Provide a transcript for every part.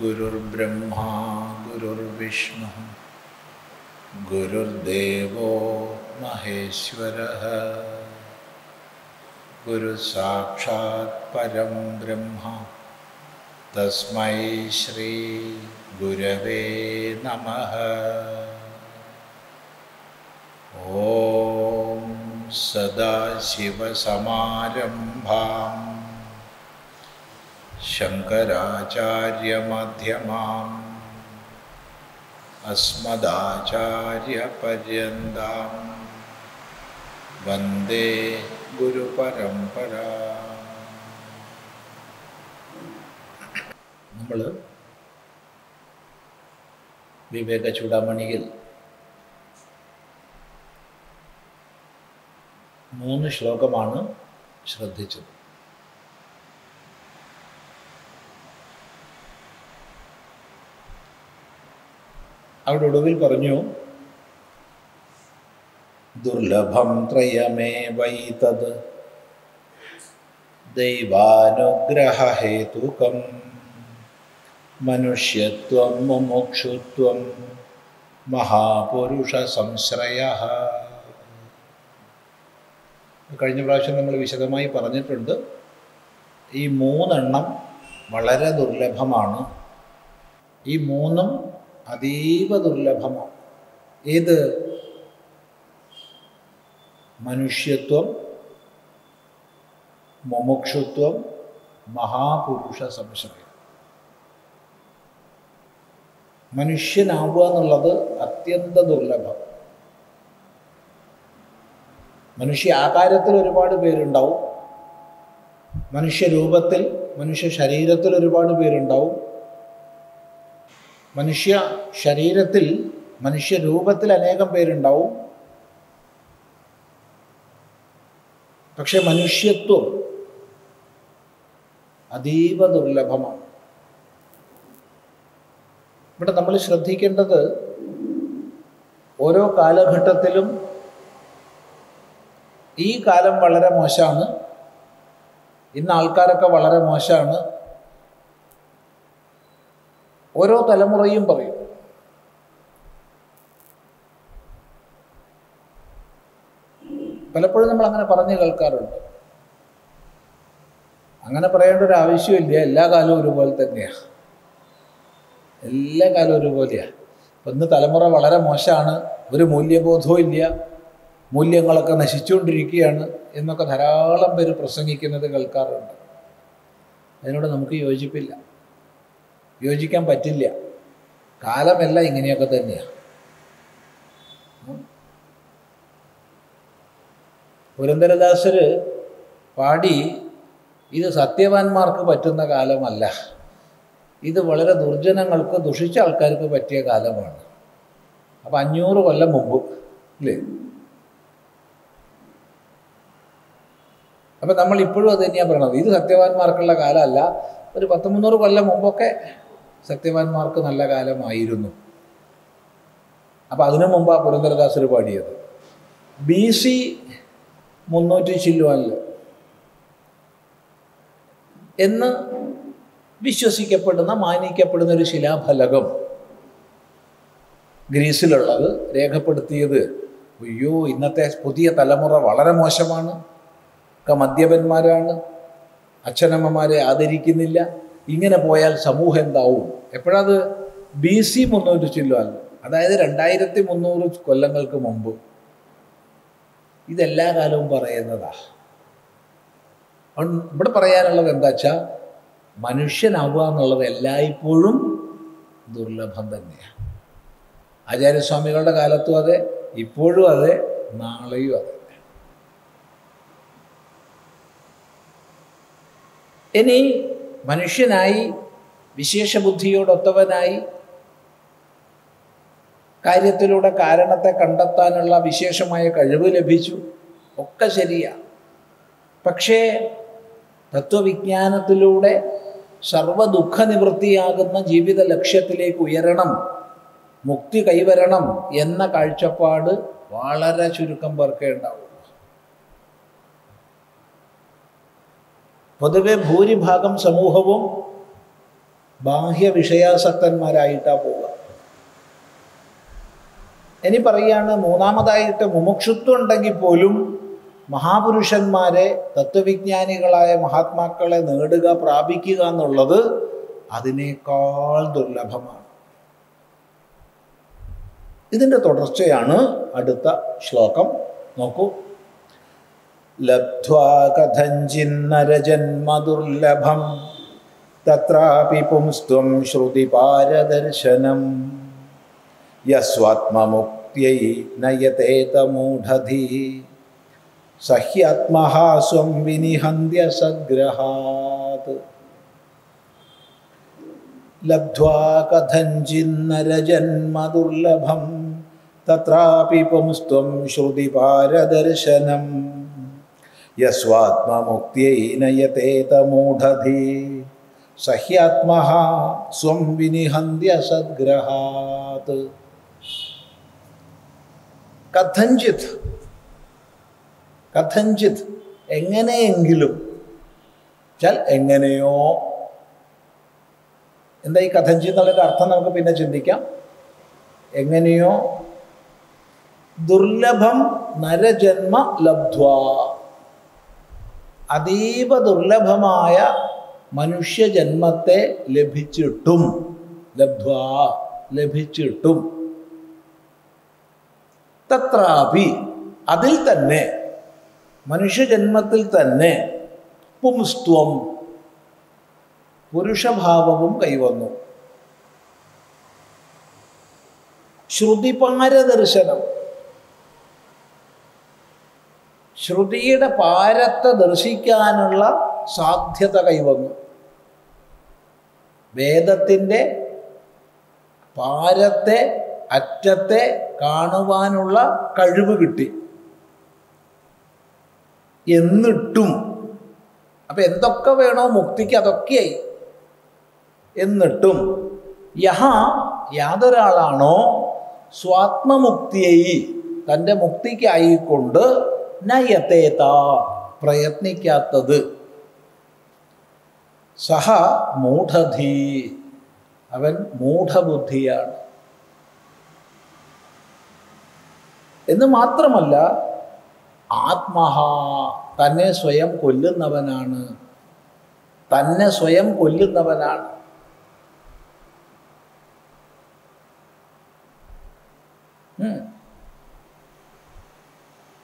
गुरुर्ब्रह्मा गुरुर्विष्णुः गुरुर्देवो महेश्वरः। गुरुसाक्षात् परं ब्रह्म। तस्मै श्रीगुरवे नमः। ॐ सदाशिवसमारम्भाम् शङ्कराचार्यमध्यमाम् अस्मदाचार्यपर्यन्तां वन्दे ഗുരുപരമ്പര നമ്മൾ വിവേക ചൂടാമണിയിൽ മൂന്ന് ശ്ലോകമാണ് ശ്രദ്ധിച്ചത്. അവിടെ ഒടുവിൽ പറഞ്ഞു ദുർലഭം ത്രയമേ വൈ തത് ദൈവാനുഗ്രഹഹേതുകം മനുഷ്യത്വം മുമുക്ഷുത്വം മഹാപുരുഷ സംശ്രയ കഴിഞ്ഞ പ്രാവശ്യം നമ്മൾ വിശദമായി പറഞ്ഞിട്ടുണ്ട് ഈ മൂന്നെണ്ണം വളരെ ദുർലഭമാണ്. ഈ മൂന്നും അതീവ ദുർലഭമാണ് ഏത്? മനുഷ്യത്വം മുമുക്ഷുത്വം മഹാപുരുഷ സംശയം മനുഷ്യനാവുക എന്നുള്ളത് അത്യന്ത ദുർലഭം. മനുഷ്യ ആകാരത്തിൽ ഒരുപാട് പേരുണ്ടാവും. മനുഷ്യരൂപത്തിൽ മനുഷ്യ ശരീരത്തിൽ ഒരുപാട് പേരുണ്ടാവും. മനുഷ്യ ശരീരത്തിൽ മനുഷ്യരൂപത്തിൽ അനേകം പേരുണ്ടാവും. പക്ഷെ മനുഷ്യത്വം അതീവ ദുർലഭമാണ്. ഇവിടെ നമ്മൾ ശ്രദ്ധിക്കേണ്ടത് ഓരോ കാലഘട്ടത്തിലും ഈ കാലം വളരെ മോശമാണ്. ഇന്ന് ആൾക്കാരൊക്കെ വളരെ മോശമാണ്. ഓരോ തലമുറയും പറയും. പലപ്പോഴും നമ്മൾ അങ്ങനെ പറഞ്ഞു കേൾക്കാറുണ്ട്. അങ്ങനെ പറയേണ്ട ഒരു ആവശ്യമില്ല. എല്ലാ കാലവും ഒരുപോലെ തന്നെയാണ് എല്ലാ കാലവും ഒരുപോലെയാണ് ഇന്ന് തലമുറ വളരെ മോശമാണ്. ഒരു മൂല്യബോധവും ഇല്ല. മൂല്യങ്ങളൊക്കെ നശിച്ചുകൊണ്ടിരിക്കുകയാണ് എന്നൊക്കെ ധാരാളം പേര് പ്രസംഗിക്കുന്നത് കേൾക്കാറുണ്ട്. അതിനോട് നമുക്ക് യോജിപ്പില്ല. യോജിക്കാൻ പറ്റില്ല. കാലമെല്ലാം ഇങ്ങനെയൊക്കെ തന്നെയാണ് പുരന്ദരദാസർ പാടി ഇത് സത്യവാന്മാർക്ക് പറ്റുന്ന കാലമല്ല. ഇത് വളരെ ദുർജനങ്ങൾക്ക് ദുഷിച്ച ആൾക്കാർക്ക് പറ്റിയ കാലമാണ്. അപ്പം അഞ്ഞൂറ് കൊല്ലം മുമ്പ് അല്ലേ അപ്പം നമ്മൾ ഇപ്പോഴും അത് തന്നെയാണ് പറയണത്. ഇത് സത്യവാന്മാർക്കുള്ള കാലമല്ല. ഒരു പത്ത് മുന്നൂറ് കൊല്ലം മുമ്പൊക്കെ സത്യവാന്മാർക്ക് നല്ല കാലമായിരുന്നു. അപ്പം അതിനു മുമ്പ് ആ പുരന്ദരദാസർ പാടിയത്. ബി സി മുന്നൂറ്റി ചില്ലുവാനിൽ എന്ന് വിശ്വസിക്കപ്പെടുന്ന മാനിക്കപ്പെടുന്ന ഒരു ശിലാഫലകം ഗ്രീസിലുള്ളത് രേഖപ്പെടുത്തിയത് അയ്യോ ഇന്നത്തെ പുതിയ തലമുറ വളരെ മോശമാണ്. ഒക്കെ മദ്യപന്മാരാണ്. അച്ഛനമ്മമാരെ ആദരിക്കുന്നില്ല. ഇങ്ങനെ പോയാൽ സമൂഹം എന്താവും? എപ്പോഴത് ബി സി മുന്നൂറ്റി ചില്ലുവാൻ. അതായത് രണ്ടായിരത്തി മുന്നൂറ് കൊല്ലങ്ങൾക്ക് മുമ്പ്. ഇതെല്ലാ കാലവും പറയുന്നതാ. ഇവിടെ പറയാനുള്ളത് എന്താ വെച്ചാൽ മനുഷ്യനാവുക എന്നുള്ളത് എല്ലായ്പ്പോഴും ദുർലഭം തന്നെയാണ് ആചാര്യസ്വാമികളുടെ കാലത്തും അതെ ഇപ്പോഴും അതെ നാളെയും അതെ. ഇനി മനുഷ്യനായി വിശേഷബുദ്ധിയോടൊത്തവനായി കാര്യത്തിലൂടെ കാരണത്തെ കണ്ടെത്താനുള്ള വിശേഷമായ കഴിവ് ലഭിച്ചു. ഒക്കെ ശരിയാണ് പക്ഷേ തത്വവിജ്ഞാനത്തിലൂടെ സർവദുഃഖ നിവൃത്തിയാകുന്ന ജീവിത ലക്ഷ്യത്തിലേക്ക് ഉയരണം മുക്തി കൈവരണം എന്ന കാഴ്ചപ്പാട് വളരെ ചുരുക്കം പേർക്കേ ഉണ്ടാവുള്ളൂ പൊതുവെ ഭൂരിഭാഗം സമൂഹവും ബാഹ്യ വിഷയാസക്തന്മാരായിട്ടാണ് പോവുക. ഇനി പറയാണ് മൂന്നാമതായിട്ട് മുമുക്ഷുത്വം ഉണ്ടെങ്കിൽ പോലും മഹാപുരുഷന്മാരെ തത്വവിജ്ഞാനികളായ മഹാത്മാക്കളെ നേടുക പ്രാപിക്കുക എന്നുള്ളത് അതിനേക്കാൾ ദുർലഭമാണ്. ഇതിന്റെ തുടർച്ചയാണ് അടുത്ത ശ്ലോകം. നോക്കൂ. ലബ്ധ്വാ കഥഞ്ചിന്നരജന്മദുർലഭം തത്രാപി പുംസ്ത്വം ശ്രുതിപാരദർശനം യസ്വാത്മമുക്തിയൈ നയതേത മൂഢധീ സഹ്യാത്മഹ സ്വം വിനിഹന്ത്യ സഗ്രഹാത് ലബ്ധ്വാ കഥഞ്ചിന്നരജന്മദുർലഭം തത്രാപി പുംസ്ത്വം ശ്രുതിപാരദർശനം യസ്വാത്മമുക്തിയൈ നയതേത മൂഢധീ സഹ്യാത്മഹ സ്വം വിനിഹന്ത്യ സദ്ഗ്രഹാത്. കഥഞ്ചിത്. കഥഞ്ചിത് എങ്ങനെയെങ്കിലും ചൽ എങ്ങനെയോ. എന്താ ഈ കഥഞ്ചി എന്നുള്ളൊരു അർത്ഥം നമുക്ക് പിന്നെ ചിന്തിക്കാം. എങ്ങനെയോ. ദുർലഭം നരജന്മ ലബ്ധ്വ. അതീവ ദുർലഭമായ മനുഷ്യജന്മത്തെ ലഭിച്ചിട്ടും ലബ്ധ്വാ ലഭിച്ചിട്ടും. തത്രാപി അതിൽ തന്നെ മനുഷ്യജന്മത്തിൽ തന്നെ പുംസ്ത്വം പുരുഷഭാവവും കൈവന്നു. ശ്രുതിപാരദർശനം ശ്രുതിയുടെ പാരത്തെ ദർശിക്കാനുള്ള സാധ്യത കൈവന്നു. വേദത്തിന്റെ പാരത്തെ അറ്റത്തെ കാണുവാനുള്ള കഴിവ് കിട്ടി. എന്നിട്ടും അപ്പം എന്തൊക്കെ വേണോ മുക്തിക്ക് അതൊക്കെയായി. എന്നിട്ടും യഹ യാതൊരാളാണോ സ്വാത്മമുക്തിയായി തന്റെ മുക്തിക്കായിക്കൊണ്ട് നയത്തേത പ്രയത്നിക്കാത്തത്. സഹ മൂഢധീ അവൻ മൂഢബുദ്ധിയാണ്. എന്ന് മാത്രമല്ല ആത്മഹ തന്നെ സ്വയം കൊല്ലുന്നവനാണ്. തന്നെ സ്വയം കൊല്ലുന്നവനാണ്. ഉം.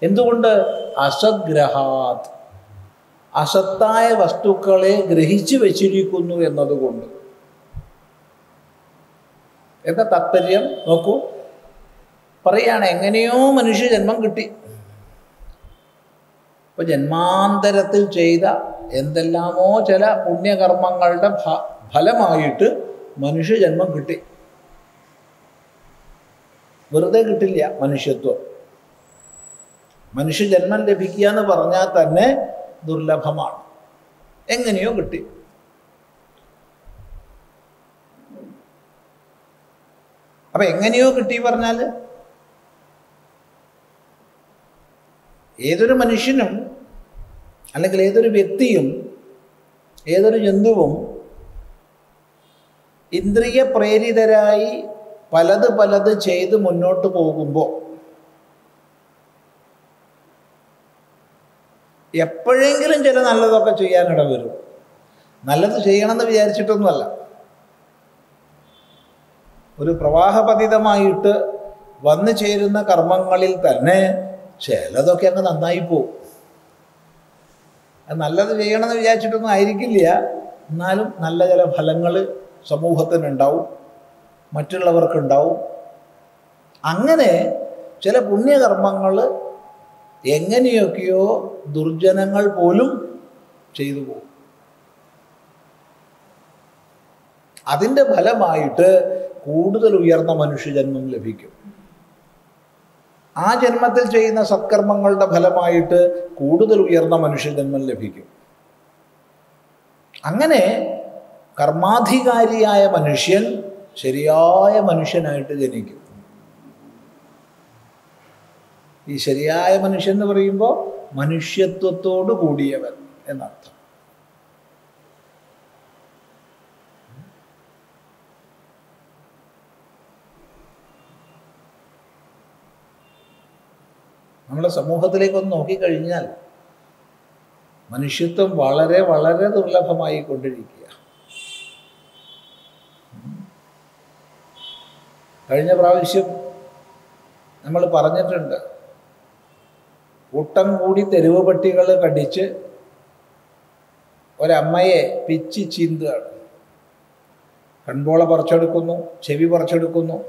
എന്തുകൊണ്ട്? അസദ്ഗ്രഹാത്. അസത്തായ വസ്തുക്കളെ ഗ്രഹിച്ചു വച്ചിരിക്കുന്നു എന്നതുകൊണ്ട്. എന്താ താത്പര്യം? നോക്കൂ. പറയാണ് എങ്ങനെയോ മനുഷ്യ ജന്മം കിട്ടി. ഇപ്പൊ ജന്മാന്തരത്തിൽ ചെയ്ത എന്തെല്ലാമോ ചില പുണ്യകർമ്മങ്ങളുടെ ഫലമായിട്ട് മനുഷ്യജന്മം കിട്ടി. വെറുതെ കിട്ടില്ല മനുഷ്യത്വം. മനുഷ്യജന്മം ലഭിക്കുക എന്ന് പറഞ്ഞാൽ തന്നെ ദുർലഭമാണ്. എങ്ങനെയോ കിട്ടി. അപ്പൊ എങ്ങനെയോ കിട്ടി പറഞ്ഞാൽ ഏതൊരു മനുഷ്യനും അല്ലെങ്കിൽ ഏതൊരു വ്യക്തിയും ഏതൊരു ജന്തുവും ഇന്ദ്രിയ പ്രേരിതരായി പലത് പലത് ചെയ്ത് മുന്നോട്ട് പോകുമ്പോൾ എപ്പോഴെങ്കിലും ചില നല്ലതൊക്കെ ചെയ്യാനിട വരും. നല്ലത് ചെയ്യണമെന്ന് വിചാരിച്ചിട്ടൊന്നുമല്ല. ഒരു പ്രവാഹപതിതമായിട്ട് വന്നു ചേരുന്ന കർമ്മങ്ങളിൽ തന്നെ ചിലതൊക്കെ അങ്ങ് നന്നായി അത് നല്ലത് ചെയ്യണമെന്ന് വിചാരിച്ചിട്ടൊന്നും ആയിരിക്കില്ല. എന്നാലും നല്ല ചില ഫലങ്ങൾ സമൂഹത്തിനുണ്ടാവും. മറ്റുള്ളവർക്കുണ്ടാവും. അങ്ങനെ ചില പുണ്യകർമ്മങ്ങൾ എങ്ങനെയൊക്കെയോ ദുർജനങ്ങൾ പോലും ചെയ്തു പോകും. അതിന്റെ ഫലമായിട്ട് കൂടുതൽ ഉയർന്ന മനുഷ്യജന്മം ലഭിക്കും. ആ ജന്മത്തിൽ ചെയ്യുന്ന സത്കർമ്മങ്ങളുടെ ഫലമായിട്ട് കൂടുതൽ ഉയർന്ന മനുഷ്യജന്മം ലഭിക്കും. അങ്ങനെ കർമാധികാരിയായ മനുഷ്യൻ ശരിയായ മനുഷ്യനായിട്ട് ജനിക്കും. ഈ ശരിയായ മനുഷ്യൻ എന്ന് പറയുമ്പോൾ മനുഷ്യത്വത്തോട് കൂടിയവൻ എന്നർത്ഥം. നമ്മളെ സമൂഹത്തിലേക്കൊന്ന് നോക്കിക്കഴിഞ്ഞാൽ മനുഷ്യത്വം വളരെ വളരെ ദുർലഭമായി കൊണ്ടിരിക്കുക. കഴിഞ്ഞ പ്രാവശ്യം നമ്മൾ പറഞ്ഞിട്ടുണ്ട് കൂട്ടം കൂടി തെരുവ് പട്ടികൾ കടിച്ച് ഒരമ്മയെ പിച്ചി ചീന്തുകയാണ്. കൺപോള പറിച്ചെടുക്കുന്നു ചെവി പറിച്ചെടുക്കുന്നു.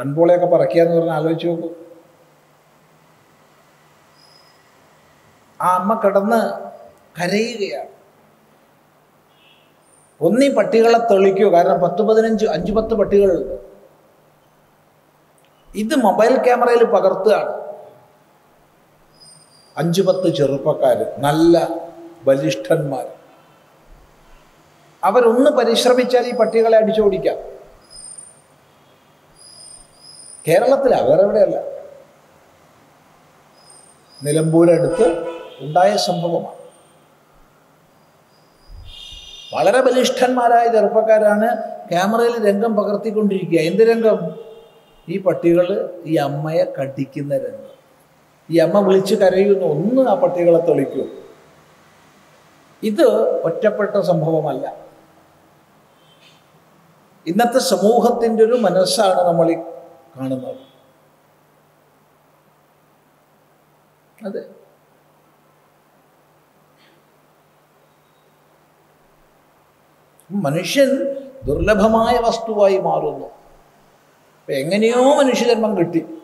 കൺപോളയൊക്കെ പറിക്കുക എന്ന് പറഞ്ഞാൽ ആലോചിച്ച് നോക്കൂ. ആ അമ്മ കിടന്ന് കരയുകയാണ്. ഒന്നീ പട്ടികളെ തെളിക്കൂ കാരണം പത്ത് പതിനഞ്ച് അഞ്ച് പത്ത് പട്ടികളുണ്ട്. ഇത് മൊബൈൽ ക്യാമറയിൽ പകർത്തുകയാണ്. അഞ്ചു പത്ത് ചെറുപ്പക്കാർ നല്ല ബലിഷ്ഠന്മാർ അവരൊന്ന് പരിശ്രമിച്ചാൽ ഈ പട്ടികളെ അടിച്ചോടിക്കാം കേരളത്തിലാ വേറെ എവിടെയല്ല. നിലമ്പൂരടുത്ത് ഉണ്ടായ സംഭവമാണ്. വളരെ ബലിഷ്ഠന്മാരായ ചെറുപ്പക്കാരാണ് ക്യാമറയിൽ രംഗം പകർത്തിക്കൊണ്ടിരിക്കുക. എന്ത് രംഗം? ഈ പട്ടികൾ ഈ അമ്മയെ കടിക്കുന്ന രംഗം. ഈ അമ്മ വിളിച്ച് കരയുന്നു ഒന്ന് ആ പട്ടികളെ തെളിക്കൂ. ഇത് ഒറ്റപ്പെട്ട സംഭവമല്ല. ഇന്നത്തെ സമൂഹത്തിന്റെ ഒരു മനസ്സാണ് നമ്മൾ ഈ കാണുന്നത്. അതെ. മനുഷ്യൻ ദുർലഭമായ വസ്തുവായി മാറുന്നു. എങ്ങനെയോ മനുഷ്യജന്മം കിട്ടി.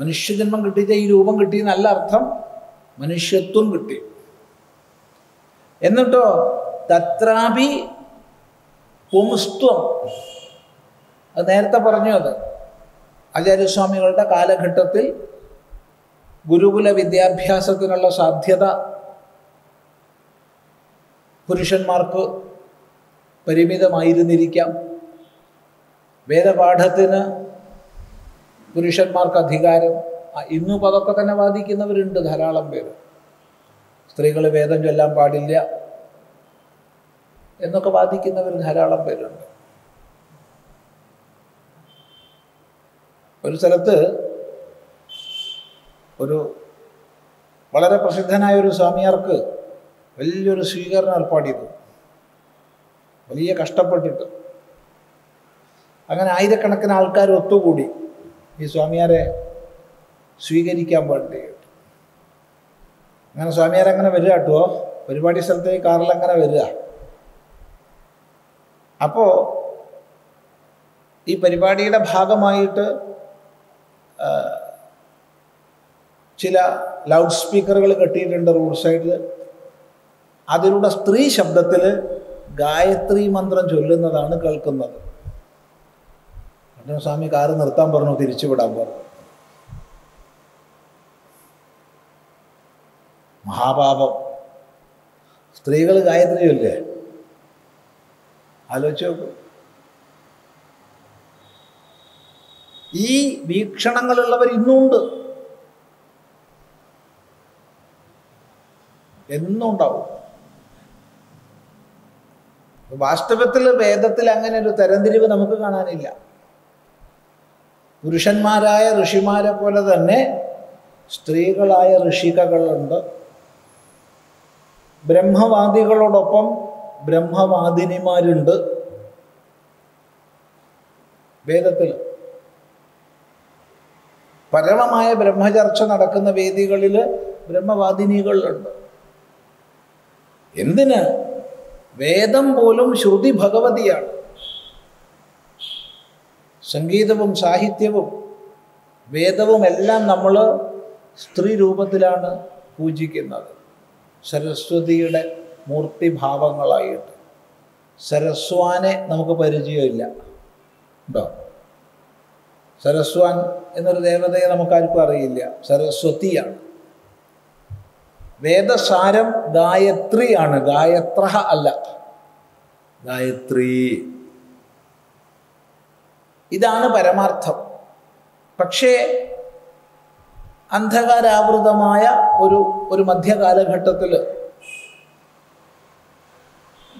മനുഷ്യജന്മം കിട്ടിയിട്ട് ഈ രൂപം കിട്ടി നല്ല അർത്ഥം മനുഷ്യത്വം കിട്ടി. എന്നിട്ടോ തത്രാപി പുംസ്ത്വം. അത് നേരത്തെ പറഞ്ഞു അത്. ആചാര്യസ്വാമികളുടെ കാലഘട്ടത്തിൽ ഗുരുകുല വിദ്യാഭ്യാസത്തിനുള്ള സാധ്യത പുരുഷന്മാർക്ക് പരിമിതമായിരുന്നിരിക്കാം. വേദപാഠത്തിന് പുരുഷന്മാർക്ക് അധികാരം. ഇന്നും അതൊക്കെ തന്നെ വാദിക്കുന്നവരുണ്ട് ധാരാളം പേര്. സ്ത്രീകൾ വേദം ചൊല്ലാൻ പാടില്ല എന്നൊക്കെ വാദിക്കുന്നവർ ധാരാളം പേരുണ്ട്. ഒരു സ്ഥലത്ത് ഒരു വളരെ പ്രസിദ്ധനായ ഒരു സ്വാമിയാർക്ക് വലിയൊരു സ്വീകരണം ഏർപ്പാട് ചെയ്തു വലിയ കഷ്ടപ്പെട്ടിട്ട്. അങ്ങനെ ആയിരക്കണക്കിന് ആൾക്കാർ ഒത്തുകൂടി. ഈ സ്വാമിയാരെ സ്വീകരിക്കാൻ വേണ്ടി. അങ്ങനെ സ്വാമിയാരെ അങ്ങനെ വരിക കേട്ടോ. പരിപാടി സ്ഥലത്തേക്ക് കാറിൽ അങ്ങനെ വരിക. അപ്പോൾ ഈ പരിപാടിയുടെ ഭാഗമായിട്ട് ചില ലൗഡ് സ്പീക്കറുകൾ കെട്ടിയിട്ടുണ്ട് റോഡ് സൈഡിൽ അതിലൂടെ സ്ത്രീ ശബ്ദത്തിൽ ഗായത്രി മന്ത്രം ചൊല്ലുന്നതാണ് കേൾക്കുന്നത്. എന്നിട്ട് സ്വാമി കാറ് നിർത്താൻ പറഞ്ഞു തിരിച്ചു വിടാൻ പറഞ്ഞു. മഹാപാപം. സ്ത്രീകൾ ഗായത്രി ചൊല്ലേ ആലോചിച്ച് നോക്കൂ. ഈ വീക്ഷണങ്ങളുള്ളവർ ഇന്നുണ്ട്. എന്നും ഉണ്ടാവും വാസ്തവത്തിൽ വേദത്തിൽ അങ്ങനെ ഒരു തരംതിരിവ് നമുക്ക് കാണാനില്ല. പുരുഷന്മാരായ ഋഷിമാരെ പോലെ തന്നെ സ്ത്രീകളായ ഋഷികകളുണ്ട്. ബ്രഹ്മവാദികളോടൊപ്പം ബ്രഹ്മവാദിനിമാരുണ്ട്. വേദത്തിൽ പരമമായ ബ്രഹ്മചർച്ച നടക്കുന്ന വേദികളിൽ ബ്രഹ്മവാദിനികളുണ്ട് എന്തിന്? വേദം പോലും ശ്രുതി ഭഗവതിയാണ്. സംഗീതവും സാഹിത്യവും വേദവും എല്ലാം നമ്മൾ സ്ത്രീ രൂപത്തിലാണ് പൂജിക്കുന്നത്. സരസ്വതിയുടെ മൂർത്തിഭാവങ്ങളായിട്ട് സരസ്വാനെ നമുക്ക് പരിചയമില്ല. ഉണ്ടോ? സരസ്വാൻ എന്നൊരു ദേവതയെ നമുക്കാർക്കും അറിയില്ല. സരസ്വതിയാണ്. വേദസാരം ഗായത്രിയാണ്. ഗായത്ര അല്ല. ഗായത്രി. ഇതാണ് പരമാർത്ഥം. പക്ഷേ അന്ധകാരാവൃതമായ ഒരു ഒരു മധ്യകാലഘട്ടത്തിൽ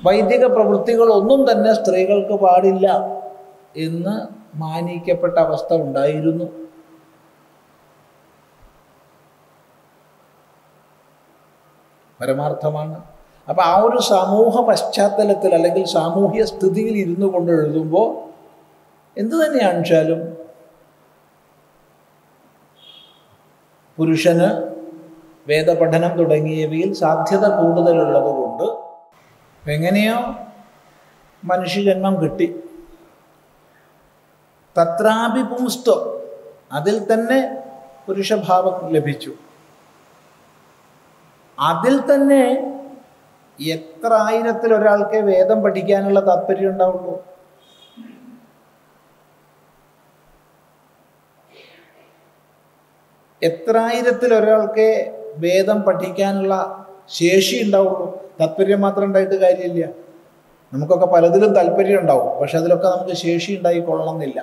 വൈദിക പ്രവൃത്തികളൊന്നും തന്നെ സ്ത്രീകൾക്ക് പാടില്ല എന്ന് മാനിക്കപ്പെട്ട അവസ്ഥ ഉണ്ടായിരുന്നു. പരമാർത്ഥമാണ്. അപ്പം ആ ഒരു സമൂഹ പശ്ചാത്തലത്തിൽ അല്ലെങ്കിൽ സാമൂഹ്യ സ്ഥിതിയിൽ ഇരുന്നു കൊണ്ട് എഴുതുമ്പോൾ എന്തു തന്നെയാണെന്ന് വെച്ചാലും പുരുഷന് വേദപഠനം തുടങ്ങിയവയിൽ സാധ്യത കൂടുതലുള്ളത് കൊണ്ട് എങ്ങനെയോ മനുഷ്യജന്മം കിട്ടി. തത്രാഭിപുംസ്തോ അതിൽ തന്നെ പുരുഷഭാവം ലഭിച്ചു. അതിൽ തന്നെ എത്ര ആയിരത്തിൽ ഒരാൾക്ക് വേദം പഠിക്കാനുള്ള താല്പര്യം ഉണ്ടാവുള്ളൂ എത്ര ആയിരത്തിൽ ഒരാൾക്ക് വേദം പഠിക്കാനുള്ള ശേഷി ഉണ്ടാവുള്ളൂ? താല്പര്യം മാത്രം ഉണ്ടായിട്ട് കാര്യമില്ല. നമുക്കൊക്കെ പലതിലും താല്പര്യം ഉണ്ടാവും. പക്ഷെ അതിലൊക്കെ നമുക്ക് ശേഷി ഉണ്ടായിക്കൊള്ളണം എന്നില്ല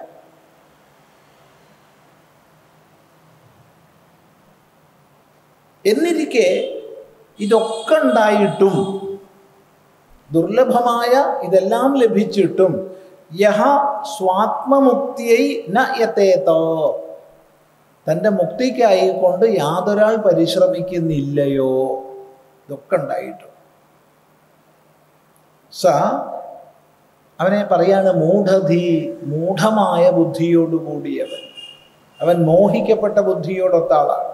എന്നിരിക്കെ ഇതൊക്കെ ഉണ്ടായിട്ടും ദുർലഭമായ ഇതെല്ലാം ലഭിച്ചിട്ടും യഹ സ്വാത്മമുക്തിയൈ ന യത്തേതോ തന്റെ മുക്തിക്കായി കൊണ്ട് യാതൊരാൾ പരിശ്രമിക്കുന്നില്ലയോ? ഇതൊക്കെ ഉണ്ടായിട്ടു. സ അവനെ പറയാണ് മൂഢധി മൂഢമായ ബുദ്ധിയോടുകൂടിയവൻ അവൻ മോഹിക്കപ്പെട്ട ബുദ്ധിയോടൊത്ത ആളാണ്.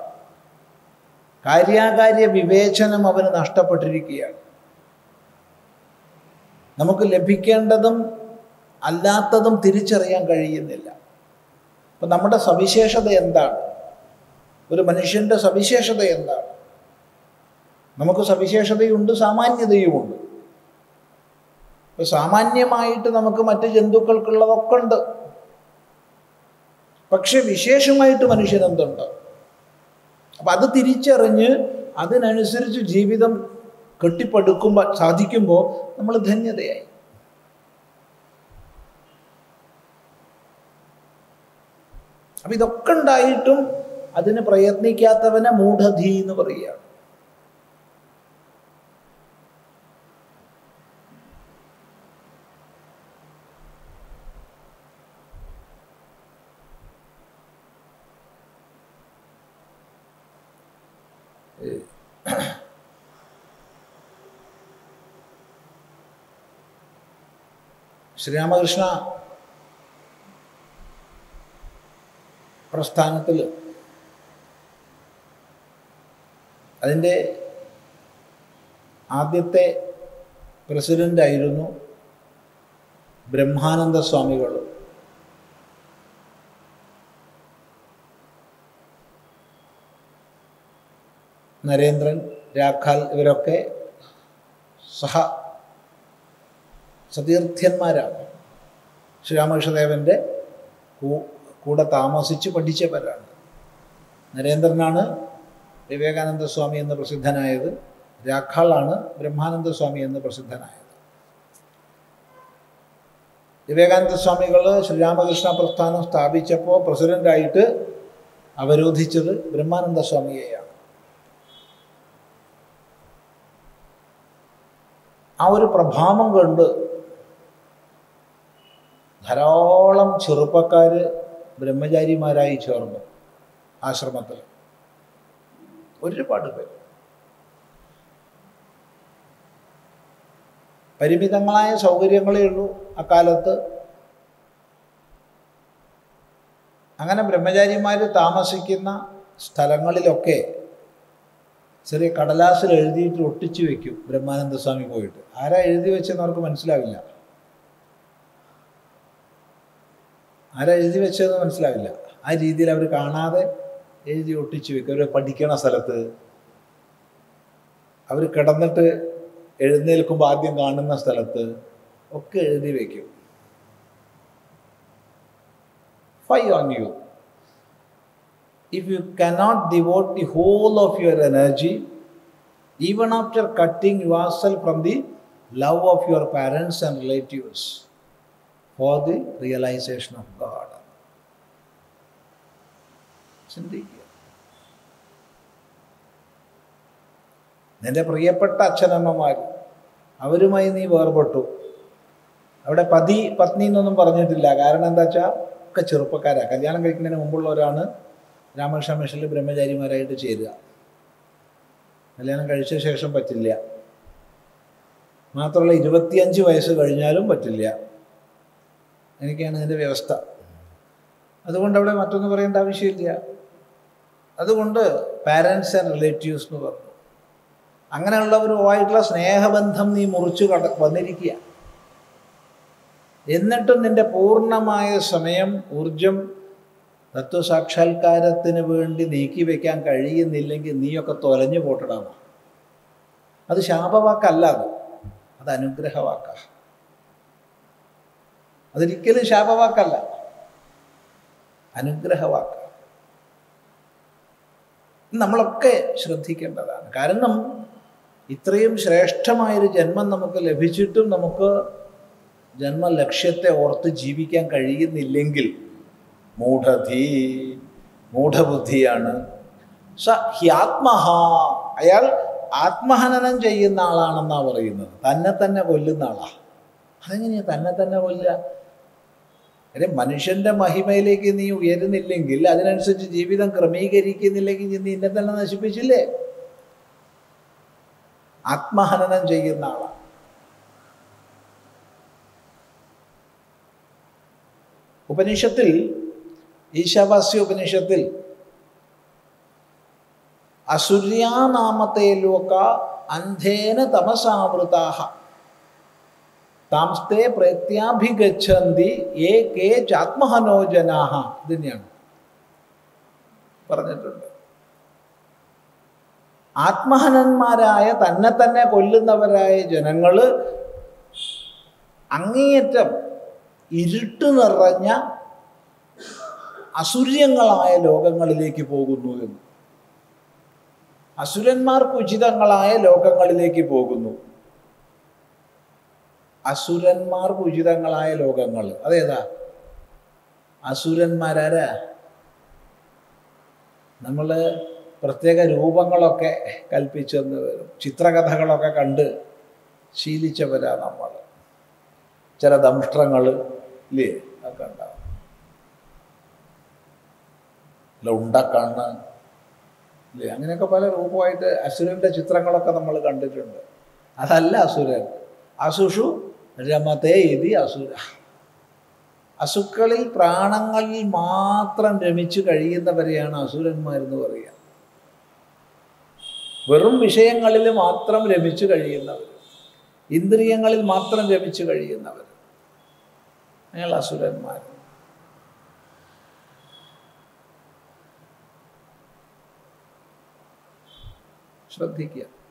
കാര്യാകാര്യ വിവേചനം അവന് നഷ്ടപ്പെട്ടിരിക്കുകയാണ്. നമുക്ക് ലഭിക്കേണ്ടതും അല്ലാത്തതും തിരിച്ചറിയാൻ കഴിയുന്നില്ല. അപ്പം നമ്മുടെ സവിശേഷത എന്താണ്? ഒരു മനുഷ്യന്റെ സവിശേഷത എന്താണ്? നമുക്ക് സവിശേഷതയുണ്ട് സാമാന്യതയുമുണ്ട്. ഇപ്പം സാമാന്യമായിട്ട് നമുക്ക് മറ്റ് ജന്തുക്കൾക്കുള്ളതൊക്കെ ഉണ്ട്. പക്ഷെ വിശേഷമായിട്ട് മനുഷ്യനെന്തുണ്ട് അപ്പം അത് തിരിച്ചറിഞ്ഞ് അതിനനുസരിച്ച് ജീവിതം കെട്ടിപ്പടുക്കുമ്പോൾ സാധിക്കുമ്പോൾ നമ്മൾ ധന്യതയായി. അപ്പം ഇതൊക്കെ ഉണ്ടായിട്ടും അതിന് പ്രയത്നിക്കാത്തവനെ മൂഢധി എന്ന് പറയുകയാണ്. ശ്രീരാമകൃഷ്ണ പ്രസ്ഥാനത്തിൽ. അതിന്റെ ആദ്യത്തെ പ്രസിഡന്റായിരുന്നു ബ്രഹ്മാനന്ദ സ്വാമികൾ. നരേന്ദ്രൻ രാഖാൽ ഇവരൊക്കെ സഹ സതീർത്ഥ്യന്മാരാണ് ശ്രീരാമകൃഷ്ണദേവന്റെ കൂടെ താമസിച്ച് പഠിച്ചവരാണ്. നരേന്ദ്രനാണ് വിവേകാനന്ദ സ്വാമി എന്ന് പ്രസിദ്ധനായത്. രാഖാളാണ് ബ്രഹ്മാനന്ദ സ്വാമി എന്ന് പ്രസിദ്ധനായത്. വിവേകാനന്ദ സ്വാമികൾ ശ്രീരാമകൃഷ്ണ പ്രസ്ഥാനം സ്ഥാപിച്ചപ്പോൾ പ്രസിഡന്റായിട്ട് അവരോധിച്ചത് ബ്രഹ്മാനന്ദ സ്വാമിയെയാണ്. ആ ഒരു പ്രഭാവം കണ്ട് ധാരാളം ചെറുപ്പക്കാർ ബ്രഹ്മചാരിമാരായി ചേർന്നു ആശ്രമത്തിൽ. ഒരുപാട് പേര്. പരിമിതങ്ങളായ സൗകര്യങ്ങളേ ഉള്ളൂ അക്കാലത്ത്. അങ്ങനെ ബ്രഹ്മചാരിമാർ താമസിക്കുന്ന സ്ഥലങ്ങളിലൊക്കെ ചെറിയ കടലാസിൽ എഴുതിയിട്ട് ഒട്ടിച്ചു വെക്കും ബ്രഹ്മാനന്ദ സ്വാമി പോയിട്ട്. ആരാ എഴുതി വെച്ചെന്ന് അവർക്ക് മനസ്സിലാവില്ല. ആരാ എഴുതി വെച്ചതെന്ന് മനസ്സിലാവില്ല. ആ രീതിയിൽ അവർ കാണാതെ എഴുതി ഒട്ടിച്ചു വെക്കും. അവർ പഠിക്കണ സ്ഥലത്ത് അവർ കിടന്നിട്ട് എഴുന്നേൽക്കുമ്പോൾ ആദ്യം കാണുന്ന സ്ഥലത്ത് ഒക്കെ എഴുതി വയ്ക്കും fie on you if you cannot devote the whole of your energy, even after cutting yourself from the love of your parents and relatives, for the realization of God. ചിന്തിക്കുക. നിന്റെ പ്രിയപ്പെട്ട അച്ഛനമ്മമാർ അവരുമായി നീ വേർപെട്ടു. അവിടെ പതി പത്നി എന്നൊന്നും പറഞ്ഞിട്ടില്ല. കാരണം എന്താ വെച്ചാൽ ഒക്കെ ചെറുപ്പക്കാരാണ് കല്യാണം കഴിക്കുന്നതിന് മുമ്പുള്ളവരാണ് രാമകൃഷ്ണ മിഷനിൽ ബ്രഹ്മചാരിമാരായിട്ട് ചേരുക. കല്യാണം കഴിച്ച ശേഷം പറ്റില്ല. മാത്രമല്ല ഇരുപത്തിയഞ്ച് വയസ്സ് കഴിഞ്ഞാലും പറ്റില്ല. എനിക്കാണ് ഇതിന്റെ വ്യവസ്ഥ. അതുകൊണ്ട് അവിടെ മറ്റൊന്നും പറയേണ്ട ആവശ്യമില്ല. അതുകൊണ്ട് പാരൻസ് ആൻഡ് റിലേറ്റീവ്സ് എന്ന് പറഞ്ഞു. അങ്ങനെയുള്ളവരുമായിട്ടുള്ള സ്നേഹബന്ധം നീ മുറിച്ചു കട വന്നിരിക്കുക. എന്നിട്ടും നിന്റെ പൂർണമായ സമയം ഊർജം തത്വസാക്ഷാത്കാരത്തിന് വേണ്ടി നീക്കി വയ്ക്കാൻ കഴിയുന്നില്ലെങ്കിൽ നീയൊക്കെ തൊലഞ്ഞു പോട്ടടാ. അത് ശാപവാക്കല്ല അത്. അത് അനുഗ്രഹവാക്ക. അതൊരിക്കലും ശാപവാക്കല്ല. അനുഗ്രഹവാക്ക. നമ്മളൊക്കെ ശ്രദ്ധിക്കേണ്ടതാണ്. കാരണം ഇത്രയും ശ്രേഷ്ഠമായൊരു ജന്മം നമുക്ക് ലഭിച്ചിട്ടും നമുക്ക് ജന്മലക്ഷ്യത്തെ ഓർത്ത് ജീവിക്കാൻ കഴിയുന്നില്ലെങ്കിൽ മൂഢധീ മൂഢബുദ്ധിയാണ്. സ ഹ്യാത്മഹ അയാൾ ആത്മഹനനം ചെയ്യുന്ന ആളാണെന്നാണ് പറയുന്നത്. തന്നെ തന്നെ കൊല്ലുന്ന ആളാ. അതെങ്ങനെയാ? തന്നെ തന്നെ കൊല്ലുക? അല്ലെ മനുഷ്യന്റെ മഹിമയിലേക്ക് നീ ഉയരുന്നില്ലെങ്കിൽ അതിനനുസരിച്ച് ജീവിതം ക്രമീകരിക്കുന്നില്ലെങ്കിൽ നീ നിന്നെ തന്നെ നശിപ്പിച്ചില്ലേ? ആത്മഹനനം ചെയ്യുന്ന ആളാണ് ഉപനിഷത്തിൽ ഈശാവാസ്യ ഉപനിഷത്തിൽ അസുര്യാനാമത്തെ ലോക അന്ധേന തമസാവൃതാഹ. താംസ്തേ പ്രത്യാഭിഗച്ഛന്തി ഏ കേ ചാത്മഹനോജനാഹ ഇത് തന്നെയാണ്. പറഞ്ഞിട്ടുണ്ട്. ആത്മഹനന്മാരായ തന്നെ തന്നെ കൊല്ലുന്നവരായ ജനങ്ങൾ അങ്ങേയറ്റം ഇരുട്ട് നിറഞ്ഞ അസുര്യങ്ങളായ ലോകങ്ങളിലേക്ക് പോകുന്നു എന്ന്. അസുരന്മാർക്ക് ഉചിതങ്ങളായ ലോകങ്ങളിലേക്ക് പോകുന്നു. അസുരന്മാർക്ക് ഉചിതങ്ങളായ ലോകങ്ങൾ. അതേതാ? അസുരന്മാരാരാ? നമ്മൾ പ്രത്യേക രൂപങ്ങളൊക്കെ കൽപ്പിച്ചെന്ന് വരും. ചിത്രകഥകളൊക്കെ കണ്ട് ശീലിച്ചവരാ നമ്മൾ ചില ദംഷ്ട്രങ്ങൾ ഇല്ലേ? ഒക്കെ ഉണ്ടാവും. അല്ല ഉണ്ടക്കണ്ണ് ഇല്ലേ? അങ്ങനെയൊക്കെ പല രൂപമായിട്ട് അസുരന്റെ ചിത്രങ്ങളൊക്കെ നമ്മൾ കണ്ടിട്ടുണ്ട്. അതല്ല അസുരൻ. അസുഷു രമതേ ഇതി അസുര അസുക്കളിൽ പ്രാണങ്ങളിൽ മാത്രം രമിച്ചു കഴിയുന്നവരെയാണ് അസുരന്മാരെന്ന് പറയുക. വെറും വിഷയങ്ങളിൽ മാത്രം രമിച്ചു കഴിയുന്നവർ ഇന്ദ്രിയങ്ങളിൽ മാത്രം രമിച്ചു കഴിയുന്നവർ അയാൾ അസുരന്മാർ ശ്രദ്ധിക്കുക.